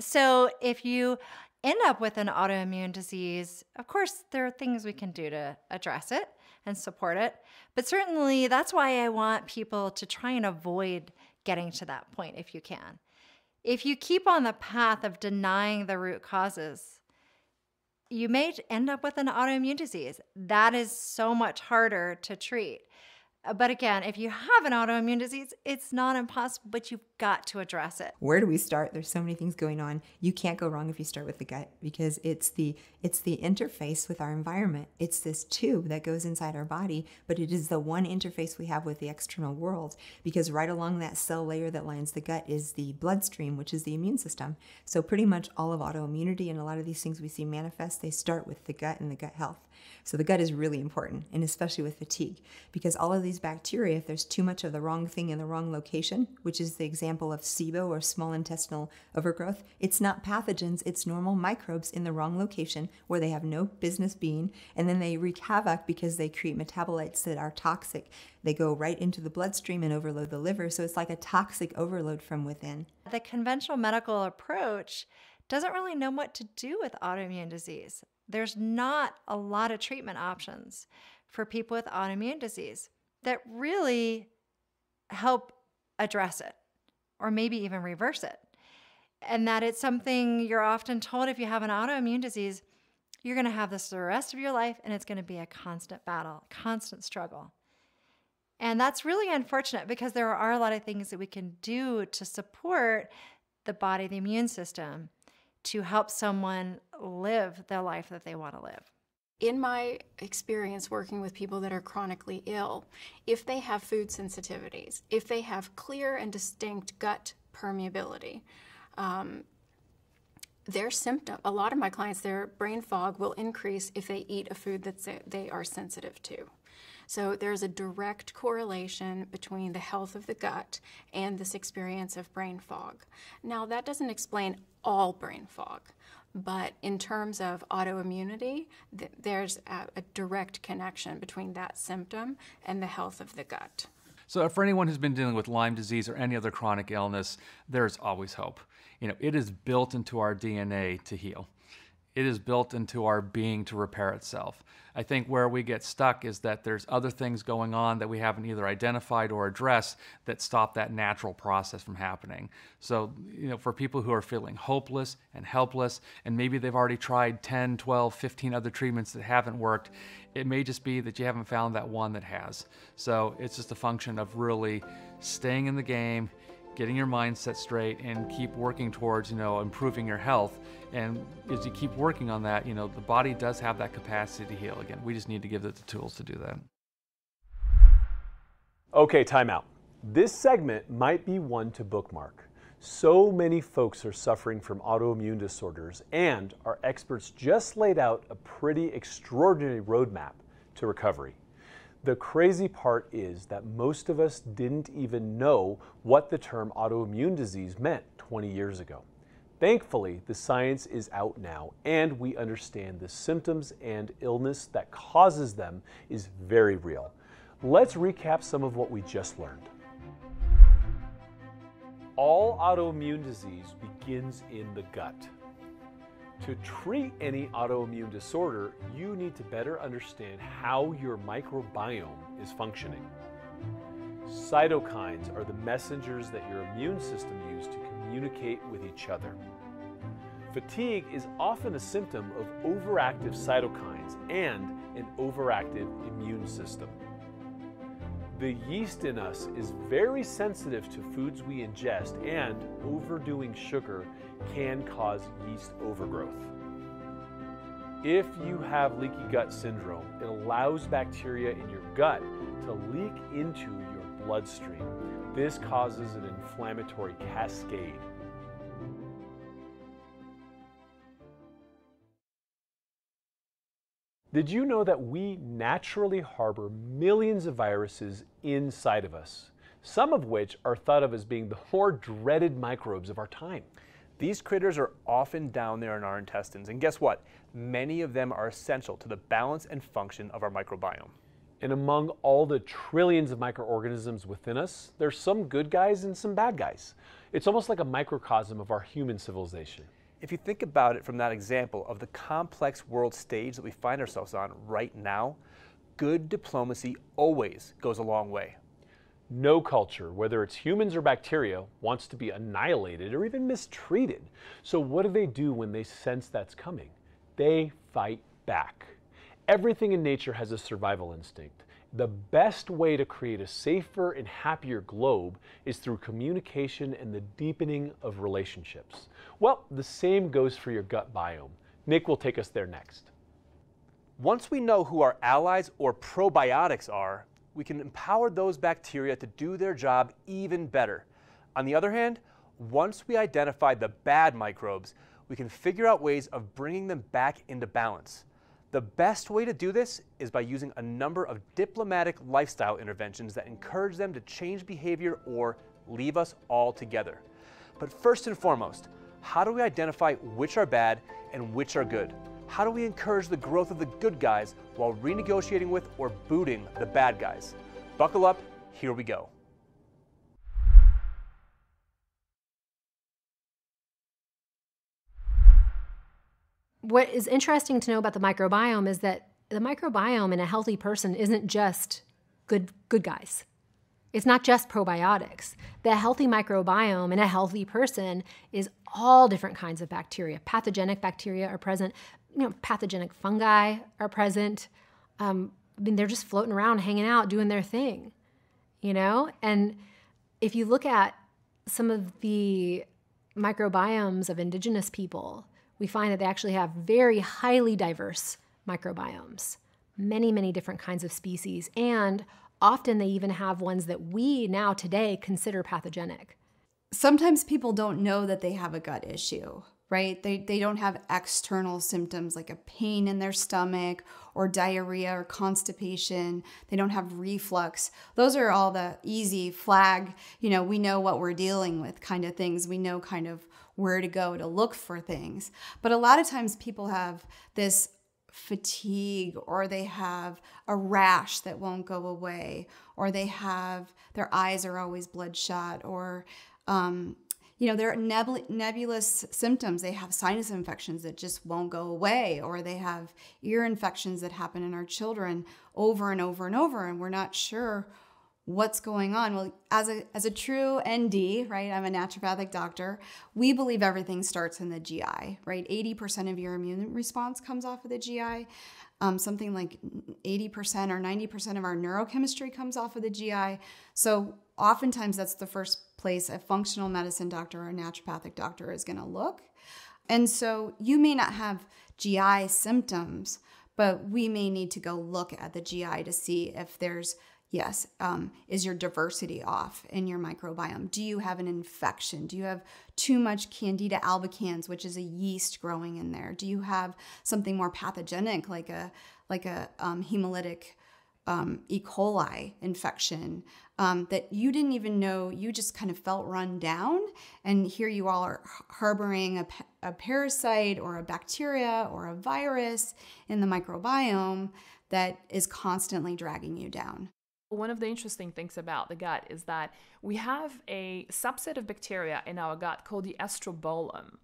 So if you end up with an autoimmune disease, of course, there are things we can do to address it and support it. But certainly, that's why I want people to try and avoid getting to that point if you can. If you keep on the path of denying the root causes, you may end up with an autoimmune disease. That is so much harder to treat. Uh, but again, if you have an autoimmune disease, it's not impossible, but you've got to address it. Where do we start? There's so many things going on. You can't go wrong if you start with the gut because it's the it's the interface with our environment. It's this tube that goes inside our body, but it is the one interface we have with the external world because right along that cell layer that lines the gut is the bloodstream, which is the immune system. So pretty much all of autoimmunity and a lot of these things we see manifest, they start with the gut and the gut health. So the gut is really important, and especially with fatigue, because all of these bacteria, if there's too much of the wrong thing in the wrong location, which is the example of SIBO or small intestinal overgrowth, it's not pathogens, it's normal microbes in the wrong location where they have no business being, and then they wreak havoc because they create metabolites that are toxic. They go right into the bloodstream and overload the liver, so it's like a toxic overload from within. The conventional medical approach doesn't really know what to do with autoimmune disease there's not a lot of treatment options for people with autoimmune disease that really help address it or maybe even reverse it. And that it's something you're often told if you have an autoimmune disease, you're going to have this the rest of your life and it's going to be a constant battle, constant struggle. And that's really unfortunate because there are a lot of things that we can do to support the body, the immune system, to help someone live the life that they want to live. In my experience working with people that are chronically ill, if they have food sensitivities, if they have clear and distinct gut permeability, um, their symptom, a lot of my clients, their brain fog will increase if they eat a food that they are sensitive to. So there's a direct correlation between the health of the gut and this experience of brain fog. Now, that doesn't explain all brain fog, but in terms of autoimmunity, th- there's a, a direct connection between that symptom and the health of the gut. So, for anyone who's been dealing with Lyme disease or any other chronic illness, there's always hope. You know, it is built into our DNA to heal It is built into our being to repair itself. I think where we get stuck is that there's other things going on that we haven't either identified or addressed that stop that natural process from happening. So, you know, for people who are feeling hopeless and helpless, and maybe they've already tried 10, 12, 15 other treatments that haven't worked, it may just be that you haven't found that one that has. So it's just a function of really staying in the game, getting your mindset straight and keep working towards you know improving your health. And as you keep working on that you know the body does have that capacity to heal again. We just need to give it the tools to do that. Okay time out. This segment might be one to bookmark. So many folks are suffering from autoimmune disorders and our experts just laid out a pretty extraordinary roadmap to recovery the crazy part is that most of us didn't even know what the term autoimmune disease meant 20 years ago. Thankfully, the science is out now and we understand the symptoms and illness that causes them is very real. Let's recap some of what we just learned. All autoimmune disease begins in the gut. To treat any autoimmune disorder, you need to better understand how your microbiome is functioning. Cytokines are the messengers that your immune system uses to communicate with each other. Fatigue is often a symptom of overactive cytokines and an overactive immune system. The yeast in us is very sensitive to foods we ingest, and overdoing sugar can cause yeast overgrowth. If you have leaky gut syndrome, it allows bacteria in your gut to leak into your bloodstream. This causes an inflammatory cascade. Did you know that we naturally harbor millions of viruses inside of us, some of which are thought of as being the more dreaded microbes of our time? These critters are often down there in our intestines, and guess what? Many of them are essential to the balance and function of our microbiome. And among all the trillions of microorganisms within us, there's some good guys and some bad guys. It's almost like a microcosm of our human civilization. If you think about it from that example of the complex world stage that we find ourselves on right now, good diplomacy always goes a long way. No culture, whether it's humans or bacteria, wants to be annihilated or even mistreated. So, what do they do when they sense that's coming? They fight back. Everything in nature has a survival instinct. The best way to create a safer and happier globe is through communication and the deepening of relationships. Well, the same goes for your gut biome. Nick will take us there next. Once we know who our allies or probiotics are, we can empower those bacteria to do their job even better. On the other hand, once we identify the bad microbes, we can figure out ways of bringing them back into balance. The best way to do this is by using a number of diplomatic lifestyle interventions that encourage them to change behavior or leave us altogether. But first and foremost, how do we identify which are bad and which are good? How do we encourage the growth of the good guys while renegotiating with or booting the bad guys? Buckle up, here we go. What is interesting to know about the microbiome is that the microbiome in a healthy person isn't just good good guys. It's not just probiotics. The healthy microbiome in a healthy person is all different kinds of bacteria. Pathogenic bacteria are present, you know, pathogenic fungi are present. Um, I mean, they're just floating around, hanging out, doing their thing, you know? And if you look at some of the microbiomes of indigenous people, we find that they actually have very highly diverse microbiomes, many, many different kinds of species. And often they even have ones that we now today consider pathogenic. Sometimes people don't know that they have a gut issue right? They, they don't have external symptoms like a pain in their stomach or diarrhea or constipation. They don't have reflux. Those are all the easy flag, you know, we know what we're dealing with kind of things. We know kind of where to go to look for things. But a lot of times people have this fatigue or they have a rash that won't go away or they have their eyes are always bloodshot or um, you know, there are nebul- nebulous symptoms. They have sinus infections that just won't go away, or they have ear infections that happen in our children over and over and over, and we're not sure what's going on. Well, as a as a true ND, right? I'm a naturopathic doctor. We believe everything starts in the GI, right? 80% of your immune response comes off of the GI. Um, something like 80% or 90% of our neurochemistry comes off of the GI. So oftentimes that's the first place a functional medicine doctor or a naturopathic doctor is going to look. And so you may not have GI symptoms, but we may need to go look at the GI to see if there's Yes. Um, is your diversity off in your microbiome? Do you have an infection? Do you have too much Candida albicans, which is a yeast growing in there? Do you have something more pathogenic, like a like a um, hemolytic um, E. coli infection um, that you didn't even know? You just kind of felt run down, and here you all are harboring a, a parasite or a bacteria or a virus in the microbiome that is constantly dragging you down. One of the interesting things about the gut is that we have a subset of bacteria in our gut called the estrobolome.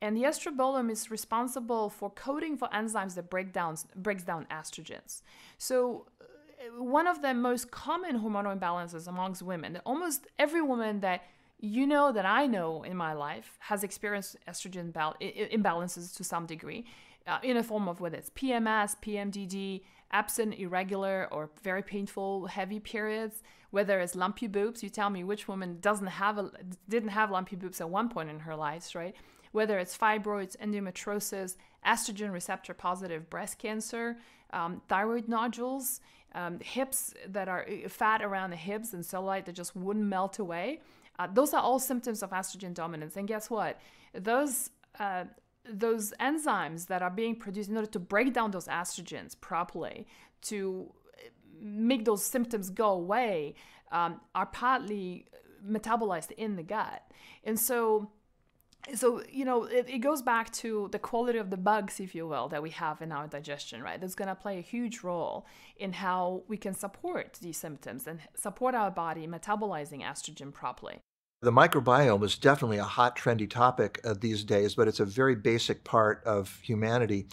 And the estrobolome is responsible for coding for enzymes that break down, breaks down estrogens. So uh, one of the most common hormonal imbalances amongst women, almost every woman that you know that I know in my life has experienced estrogen imbalances to some degree uh, in a form of whether it's PMS, PMDD, absent, irregular, or very painful, heavy periods, whether it's lumpy boobs. You tell me which woman doesn't have a, didn't have lumpy boobs at one point in her life, right? Whether it's fibroids, endometriosis, estrogen receptor positive breast cancer, um, thyroid nodules, um, hips that are uh, fat around the hips and cellulite that just wouldn't melt away. Uh, those are all symptoms of estrogen dominance. And guess what? Those uh, those enzymes that are being produced in order to break down those estrogens properly to make those symptoms go away um, are partly metabolized in the gut. And so so you know it, it goes back to the quality of the bugs if you will that we have in our digestion right? That's going to play a huge role in how we can support these symptoms and support our body metabolizing estrogen properly the microbiome is definitely a hot, trendy topic uh, these days, but it's a very basic part of humanity.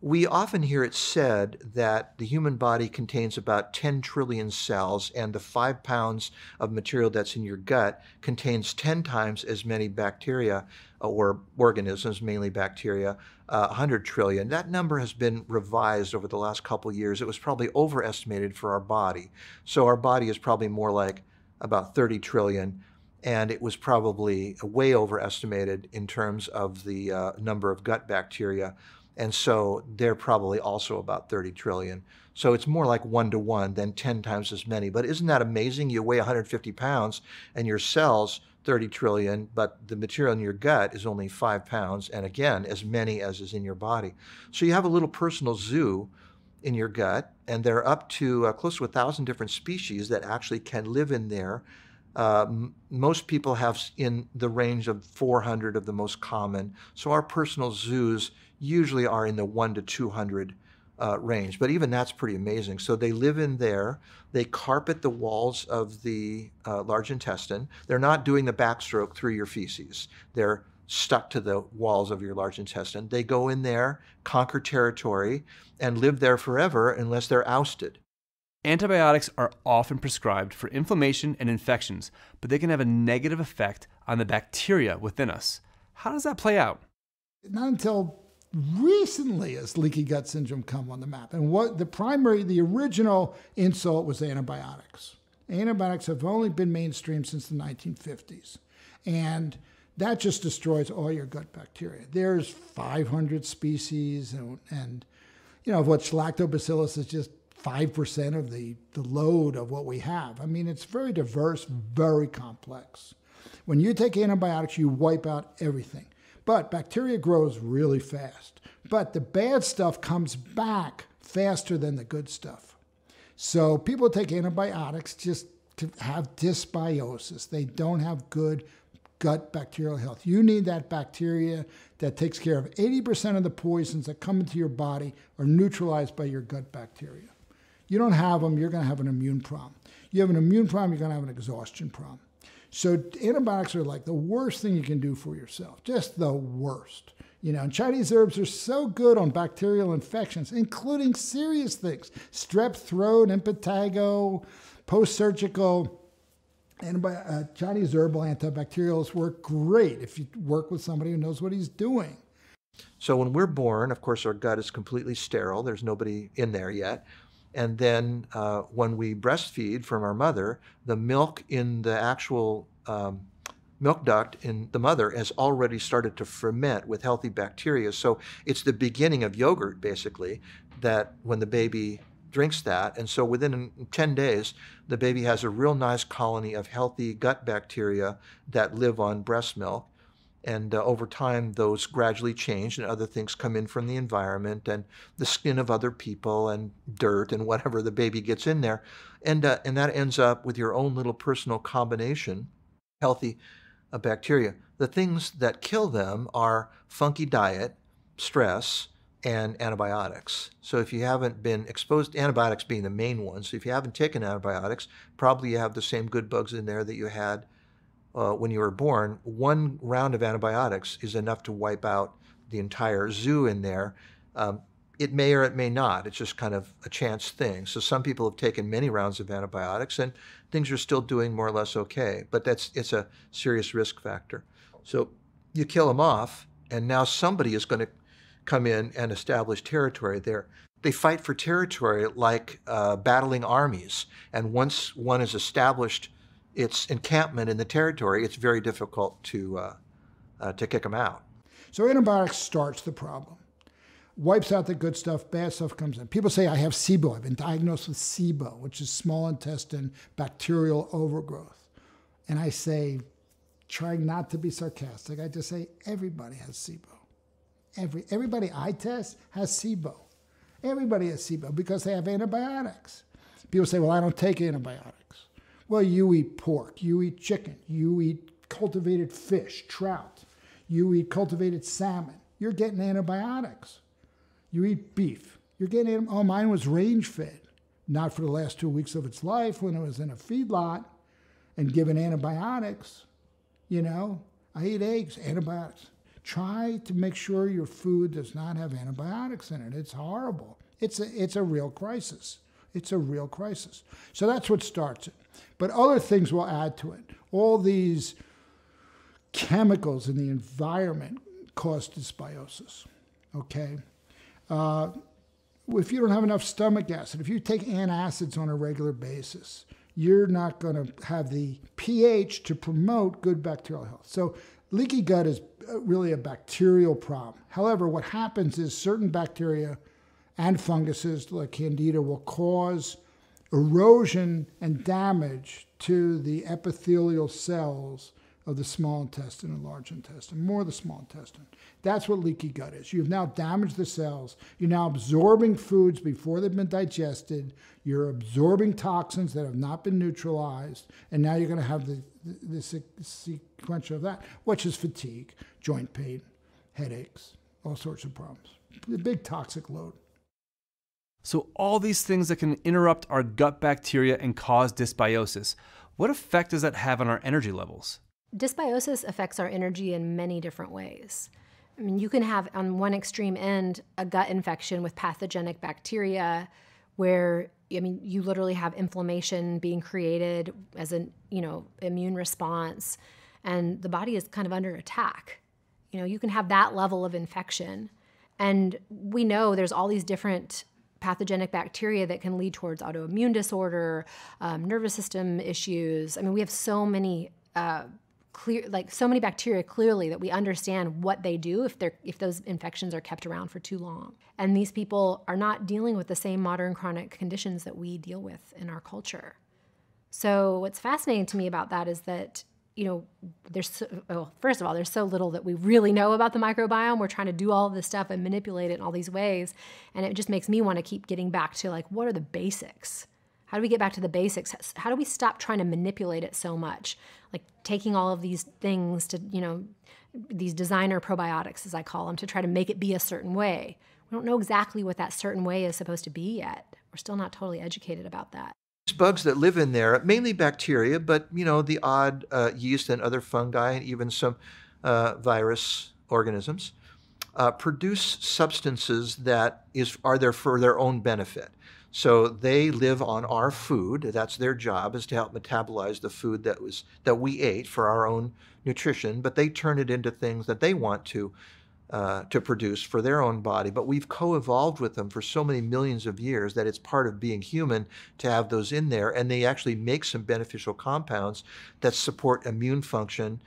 We often hear it said that the human body contains about 10 trillion cells, and the five pounds of material that's in your gut contains 10 times as many bacteria uh, or organisms, mainly bacteria, uh, 100 trillion. That number has been revised over the last couple years. It was probably overestimated for our body. So our body is probably more like about 30 trillion and it was probably way overestimated in terms of the uh, number of gut bacteria. And so they're probably also about 30 trillion. So it's more like one to one than 10 times as many. But isn't that amazing? You weigh 150 pounds and your cells 30 trillion, but the material in your gut is only five pounds. And again, as many as is in your body. So you have a little personal zoo in your gut, and there are up to uh, close to a thousand different species that actually can live in there uh, most people have in the range of 400 of the most common. So our personal zoos usually are in the 1 to 200 uh, range, but even that's pretty amazing. So they live in there. They carpet the walls of the uh, large intestine. They're not doing the backstroke through your feces. They're stuck to the walls of your large intestine. They go in there, conquer territory, and live there forever unless they're ousted. Antibiotics are often prescribed for inflammation and infections, but they can have a negative effect on the bacteria within us. How does that play out? Not until recently has leaky gut syndrome come on the map. And what the primary, the original insult was antibiotics. Antibiotics have only been mainstream since the 1950s. And that just destroys all your gut bacteria. There's 500 species, and, and you know, of which lactobacillus is just 5% of the, the load of what we have. I mean, it's very diverse, very complex. When you take antibiotics, you wipe out everything. But bacteria grows really fast. But the bad stuff comes back faster than the good stuff. So people take antibiotics just to have dysbiosis. They don't have good gut bacterial health. You need that bacteria that takes care of 80% of the poisons that come into your body are neutralized by your gut bacteria. You don't have them, you're going to have an immune problem. You have an immune problem, you're going to have an exhaustion problem. So antibiotics are like the worst thing you can do for yourself, just the worst. You know, and Chinese herbs are so good on bacterial infections, including serious things strep throat, impetigo, post surgical. Antibi- uh, Chinese herbal antibacterials work great if you work with somebody who knows what he's doing. So when we're born, of course, our gut is completely sterile. There's nobody in there yet. And then uh, when we breastfeed from our mother, the milk in the actual um, milk duct in the mother has already started to ferment with healthy bacteria. So it's the beginning of yogurt, basically, that when the baby drinks that. And so within 10 days, the baby has a real nice colony of healthy gut bacteria that live on breast milk. And uh, over time, those gradually change, and other things come in from the environment and the skin of other people and dirt and whatever the baby gets in there. And, uh, and that ends up with your own little personal combination, healthy uh, bacteria. The things that kill them are funky diet, stress, and antibiotics. So if you haven't been exposed, antibiotics being the main one, so if you haven't taken antibiotics, probably you have the same good bugs in there that you had uh, when you were born, one round of antibiotics is enough to wipe out the entire zoo in there. Um, it may or it may not. It's just kind of a chance thing. So some people have taken many rounds of antibiotics and things are still doing more or less okay. But that's it's a serious risk factor. So you kill them off, and now somebody is going to come in and establish territory there. They fight for territory like uh, battling armies. And once one is established its encampment in the territory, it's very difficult to, uh, uh, to kick them out. So antibiotics starts the problem, wipes out the good stuff, bad stuff comes in. People say, I have SIBO. I've been diagnosed with SIBO, which is small intestine bacterial overgrowth. And I say, trying not to be sarcastic, I just say, everybody has SIBO. Every, everybody I test has SIBO. Everybody has SIBO because they have antibiotics. People say, well, I don't take antibiotics. Well, you eat pork, you eat chicken, you eat cultivated fish, trout, you eat cultivated salmon. You're getting antibiotics. You eat beef. You're getting, oh, mine was range fed, not for the last two weeks of its life when it was in a feedlot and given antibiotics. You know, I eat eggs, antibiotics. Try to make sure your food does not have antibiotics in it. It's horrible. It's a, it's a real crisis. It's a real crisis. So that's what starts it. But other things will add to it. All these chemicals in the environment cause dysbiosis. Okay? Uh, if you don't have enough stomach acid, if you take antacids on a regular basis, you're not going to have the pH to promote good bacterial health. So, leaky gut is uh, really a bacterial problem. However, what happens is certain bacteria and funguses like Candida will cause erosion and damage to the epithelial cells of the small intestine and large intestine, more the small intestine. That's what leaky gut is. You've now damaged the cells. You're now absorbing foods before they've been digested. You're absorbing toxins that have not been neutralized. And now you're going to have the, the, the of that, which is fatigue, joint pain, headaches, all sorts of problems. The big toxic load. So, all these things that can interrupt our gut bacteria and cause dysbiosis, what effect does that have on our energy levels? Dysbiosis affects our energy in many different ways. I mean, you can have on one extreme end a gut infection with pathogenic bacteria where I mean, you literally have inflammation being created as an, you know, immune response and the body is kind of under attack. You know, you can have that level of infection. And we know there's all these different pathogenic bacteria that can lead towards autoimmune disorder, um, nervous system issues. I mean, we have so many. Uh, clear like so many bacteria clearly that we understand what they do if they're if those infections are kept around for too long and these people are not dealing with the same modern chronic conditions that we deal with in our culture so what's fascinating to me about that is that you know there's so, well first of all there's so little that we really know about the microbiome we're trying to do all of this stuff and manipulate it in all these ways and it just makes me want to keep getting back to like what are the basics how do we get back to the basics? How do we stop trying to manipulate it so much? Like taking all of these things to, you know, these designer probiotics, as I call them, to try to make it be a certain way. We don't know exactly what that certain way is supposed to be yet. We're still not totally educated about that. Bugs that live in there, mainly bacteria, but you know the odd uh, yeast and other fungi, and even some uh, virus organisms, uh, produce substances that is are there for their own benefit. So they live on our food. That's their job is to help metabolize the food that was that we ate for our own nutrition. But they turn it into things that they want to uh, to produce for their own body. But we've co-evolved with them for so many millions of years that it's part of being human to have those in there, and they actually make some beneficial compounds that support immune function,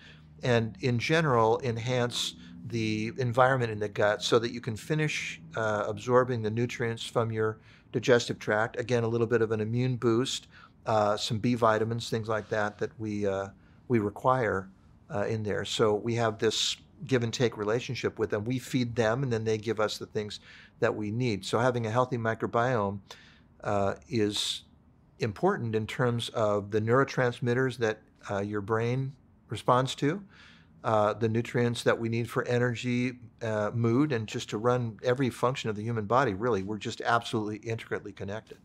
and in general enhance the environment in the gut so that you can finish uh, absorbing the nutrients from your digestive tract. Again, a little bit of an immune boost, uh, some B vitamins, things like that that we uh, we require uh, in there. So we have this give and take relationship with them. We feed them, and then they give us the things that we need. So having a healthy microbiome uh, is important in terms of the neurotransmitters that uh, your brain responds to. Uh, the nutrients that we need for energy, uh, mood, and just to run every function of the human body, really, we're just absolutely intricately connected.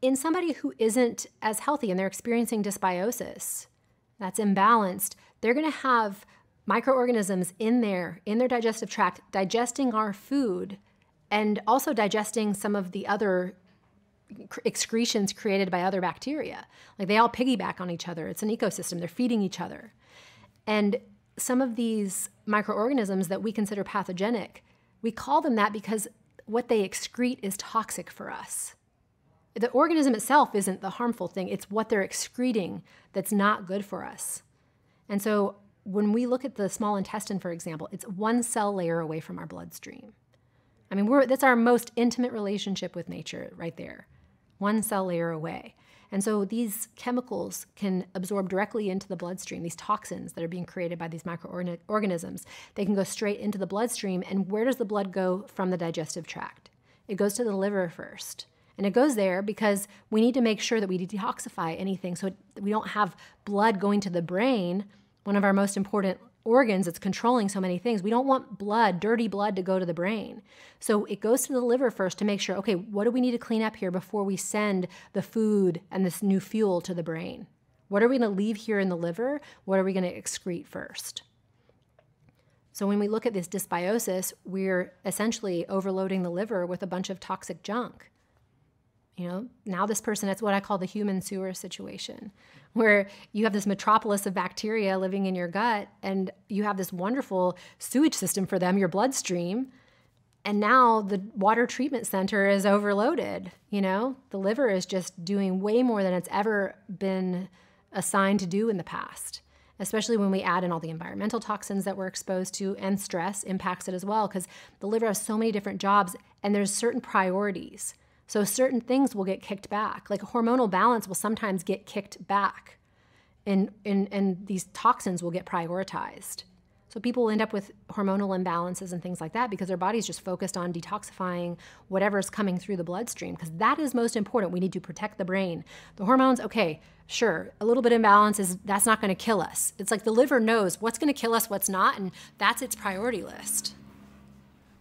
In somebody who isn't as healthy and they're experiencing dysbiosis, that's imbalanced, they're going to have microorganisms in there, in their digestive tract, digesting our food and also digesting some of the other excretions created by other bacteria. Like they all piggyback on each other. It's an ecosystem, they're feeding each other. And some of these microorganisms that we consider pathogenic, we call them that because what they excrete is toxic for us. The organism itself isn't the harmful thing, it's what they're excreting that's not good for us. And so when we look at the small intestine, for example, it's one cell layer away from our bloodstream. I mean, we're that's our most intimate relationship with nature right there, one cell layer away. And so these chemicals can absorb directly into the bloodstream, these toxins that are being created by these microorganisms. They can go straight into the bloodstream. And where does the blood go from the digestive tract? It goes to the liver first. And it goes there because we need to make sure that we detoxify anything so we don't have blood going to the brain, one of our most important organs that's controlling so many things. We don't want blood, dirty blood, to go to the brain. So it goes to the liver first to make sure okay, what do we need to clean up here before we send the food and this new fuel to the brain? What are we going to leave here in the liver? What are we going to excrete first? So when we look at this dysbiosis, we're essentially overloading the liver with a bunch of toxic junk. You know, now this person, it's what I call the human sewer situation, where you have this metropolis of bacteria living in your gut and you have this wonderful sewage system for them, your bloodstream. And now the water treatment center is overloaded. You know, the liver is just doing way more than it's ever been assigned to do in the past, especially when we add in all the environmental toxins that we're exposed to and stress impacts it as well, because the liver has so many different jobs and there's certain priorities. So certain things will get kicked back. Like hormonal balance will sometimes get kicked back. And, and, and these toxins will get prioritized. So people will end up with hormonal imbalances and things like that because their body's just focused on detoxifying whatever's coming through the bloodstream because that is most important. We need to protect the brain. The hormones, okay, sure, a little bit imbalance is that's not going to kill us. It's like the liver knows what's going to kill us, what's not, and that's its priority list.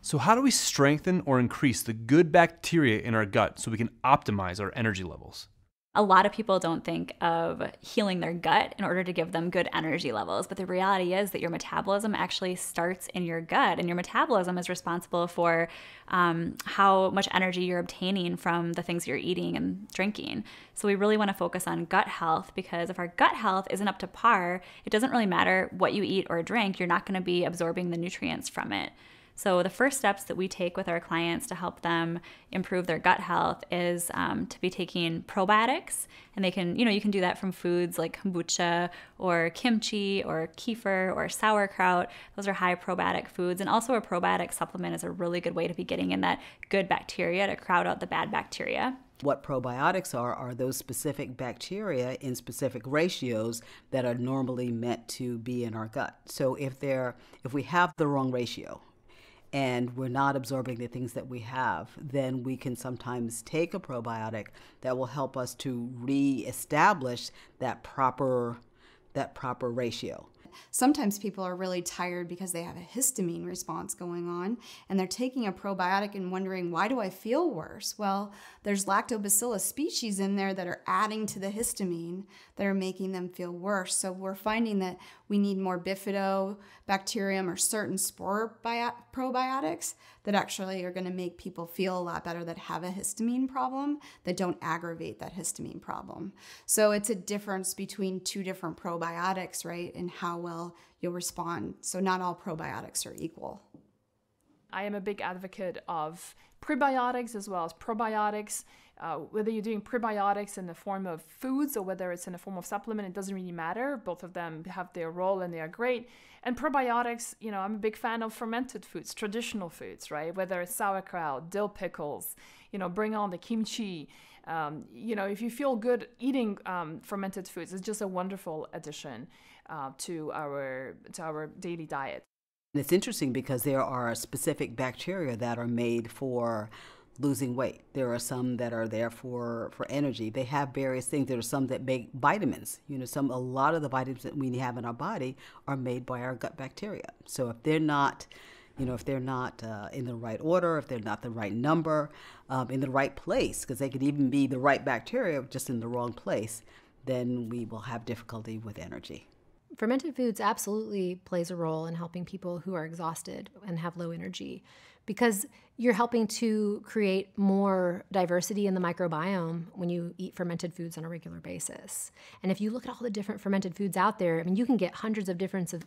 So, how do we strengthen or increase the good bacteria in our gut so we can optimize our energy levels? A lot of people don't think of healing their gut in order to give them good energy levels, but the reality is that your metabolism actually starts in your gut, and your metabolism is responsible for um, how much energy you're obtaining from the things you're eating and drinking. So, we really want to focus on gut health because if our gut health isn't up to par, it doesn't really matter what you eat or drink, you're not going to be absorbing the nutrients from it. So, the first steps that we take with our clients to help them improve their gut health is um, to be taking probiotics. And they can, you know, you can do that from foods like kombucha or kimchi or kefir or sauerkraut. Those are high probiotic foods. And also, a probiotic supplement is a really good way to be getting in that good bacteria to crowd out the bad bacteria. What probiotics are are those specific bacteria in specific ratios that are normally meant to be in our gut. So if they're if we have the wrong ratio, and we're not absorbing the things that we have, then we can sometimes take a probiotic that will help us to reestablish that proper that proper ratio. Sometimes people are really tired because they have a histamine response going on and they're taking a probiotic and wondering, why do I feel worse? Well, there's lactobacillus species in there that are adding to the histamine that are making them feel worse. So we're finding that we need more bifidobacterium or certain spore probiotics that actually are going to make people feel a lot better that have a histamine problem that don't aggravate that histamine problem. So it's a difference between two different probiotics, right, and how well you'll respond. So not all probiotics are equal. I am a big advocate of prebiotics as well as probiotics. Uh, whether you're doing prebiotics in the form of foods or whether it's in the form of supplement, it doesn't really matter. Both of them have their role and they are great. And probiotics, you know, I'm a big fan of fermented foods, traditional foods, right? Whether it's sauerkraut, dill pickles, you know, bring on the kimchi. Um, you know, if you feel good eating um, fermented foods, it's just a wonderful addition uh, to our to our daily diet. And it's interesting because there are specific bacteria that are made for losing weight. There are some that are there for, for energy. They have various things. There are some that make vitamins. You know, some a lot of the vitamins that we have in our body are made by our gut bacteria. So if they're not, you know, if they're not uh, in the right order, if they're not the right number, um, in the right place, because they could even be the right bacteria just in the wrong place, then we will have difficulty with energy. Fermented foods absolutely plays a role in helping people who are exhausted and have low energy because you're helping to create more diversity in the microbiome when you eat fermented foods on a regular basis. And if you look at all the different fermented foods out there, I mean, you can get hundreds of different of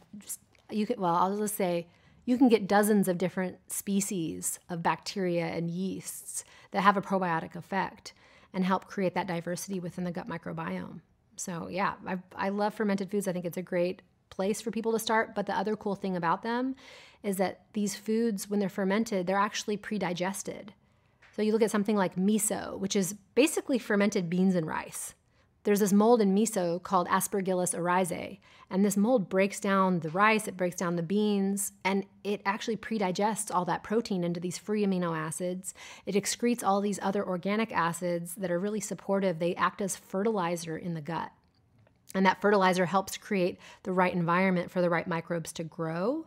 you can well, I'll just say you can get dozens of different species of bacteria and yeasts that have a probiotic effect and help create that diversity within the gut microbiome. So yeah, I, I love fermented foods. I think it's a great place for people to start. But the other cool thing about them is that these foods, when they're fermented, they're actually pre-digested. So you look at something like miso, which is basically fermented beans and rice. There's this mold in miso called Aspergillus oryzae, and this mold breaks down the rice, it breaks down the beans, and it actually pre-digests all that protein into these free amino acids. It excretes all these other organic acids that are really supportive. They act as fertilizer in the gut. And that fertilizer helps create the right environment for the right microbes to grow.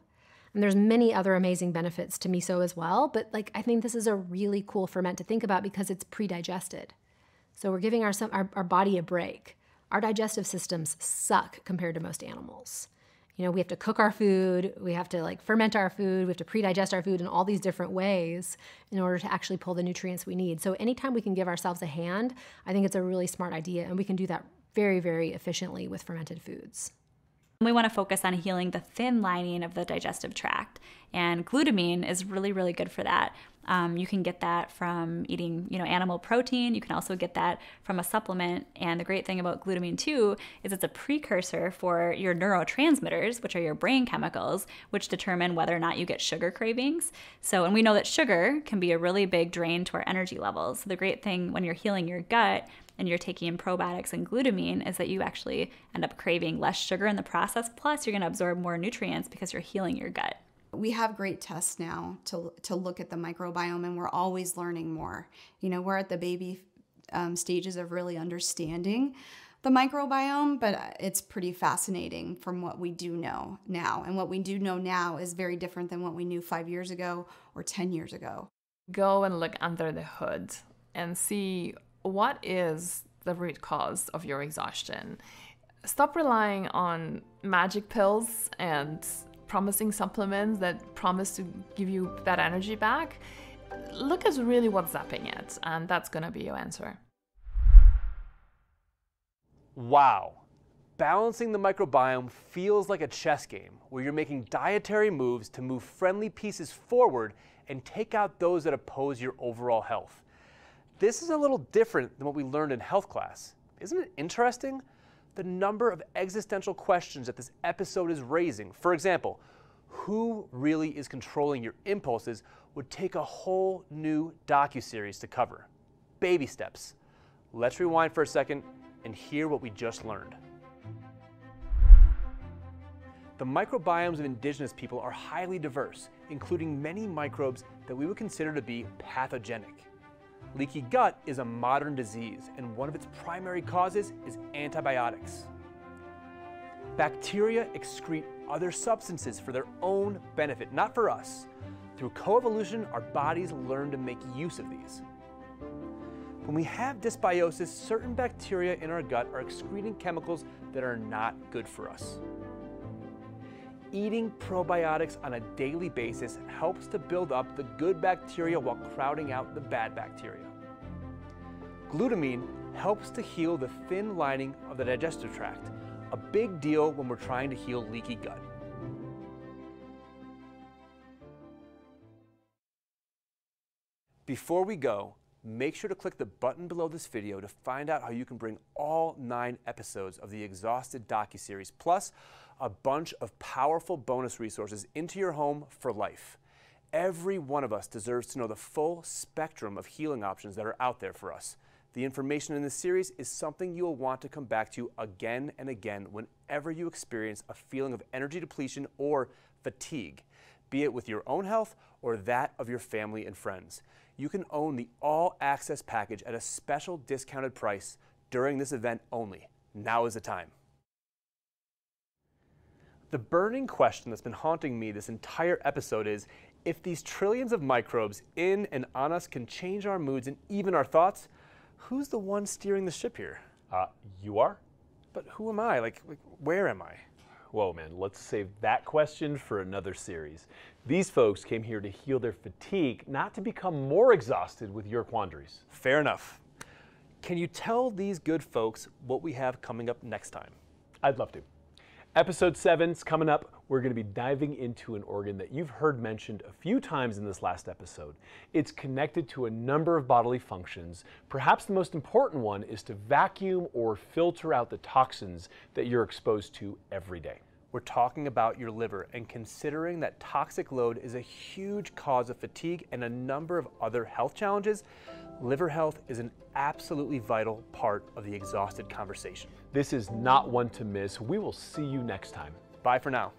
And there's many other amazing benefits to miso as well, but like I think this is a really cool ferment to think about because it's pre-digested. So we're giving our, our, our body a break. Our digestive systems suck compared to most animals. You know, we have to cook our food, we have to like ferment our food, we have to pre-digest our food in all these different ways in order to actually pull the nutrients we need. So anytime we can give ourselves a hand, I think it's a really smart idea and we can do that very, very efficiently with fermented foods. We want to focus on healing the thin lining of the digestive tract, and glutamine is really, really good for that. Um, you can get that from eating, you know, animal protein. You can also get that from a supplement. And the great thing about glutamine too is it's a precursor for your neurotransmitters, which are your brain chemicals, which determine whether or not you get sugar cravings. So, and we know that sugar can be a really big drain to our energy levels. So the great thing when you're healing your gut and you're taking in probiotics and glutamine is that you actually end up craving less sugar in the process. Plus, you're going to absorb more nutrients because you're healing your gut. We have great tests now to, to look at the microbiome, and we're always learning more. You know, we're at the baby um, stages of really understanding the microbiome, but it's pretty fascinating from what we do know now. And what we do know now is very different than what we knew five years ago or 10 years ago. Go and look under the hood and see what is the root cause of your exhaustion? Stop relying on magic pills and promising supplements that promise to give you that energy back. Look at really what's zapping it, and that's gonna be your answer. Wow. Balancing the microbiome feels like a chess game where you're making dietary moves to move friendly pieces forward and take out those that oppose your overall health. This is a little different than what we learned in health class. Isn't it interesting? The number of existential questions that this episode is raising. For example, who really is controlling your impulses would take a whole new docu-series to cover. Baby steps. Let's rewind for a second and hear what we just learned. The microbiomes of indigenous people are highly diverse, including many microbes that we would consider to be pathogenic. Leaky gut is a modern disease, and one of its primary causes is antibiotics. Bacteria excrete other substances for their own benefit, not for us. Through coevolution, our bodies learn to make use of these. When we have dysbiosis, certain bacteria in our gut are excreting chemicals that are not good for us. Eating probiotics on a daily basis helps to build up the good bacteria while crowding out the bad bacteria. Glutamine helps to heal the thin lining of the digestive tract, a big deal when we're trying to heal leaky gut. Before we go, make sure to click the button below this video to find out how you can bring all nine episodes of the Exhausted docuseries, plus a bunch of powerful bonus resources into your home for life. Every one of us deserves to know the full spectrum of healing options that are out there for us. The information in this series is something you will want to come back to again and again whenever you experience a feeling of energy depletion or fatigue, be it with your own health or that of your family and friends you can own the all access package at a special discounted price during this event only. Now is the time. The burning question that's been haunting me this entire episode is if these trillions of microbes in and on us can change our moods and even our thoughts, who's the one steering the ship here? Uh, you are? But who am I? Like, like where am I? Whoa, man, let's save that question for another series. These folks came here to heal their fatigue, not to become more exhausted with your quandaries. Fair enough. Can you tell these good folks what we have coming up next time? I'd love to. Episode 7's coming up. We're going to be diving into an organ that you've heard mentioned a few times in this last episode. It's connected to a number of bodily functions. Perhaps the most important one is to vacuum or filter out the toxins that you're exposed to every day. We're talking about your liver, and considering that toxic load is a huge cause of fatigue and a number of other health challenges, liver health is an absolutely vital part of the exhausted conversation. This is not one to miss. We will see you next time. Bye for now.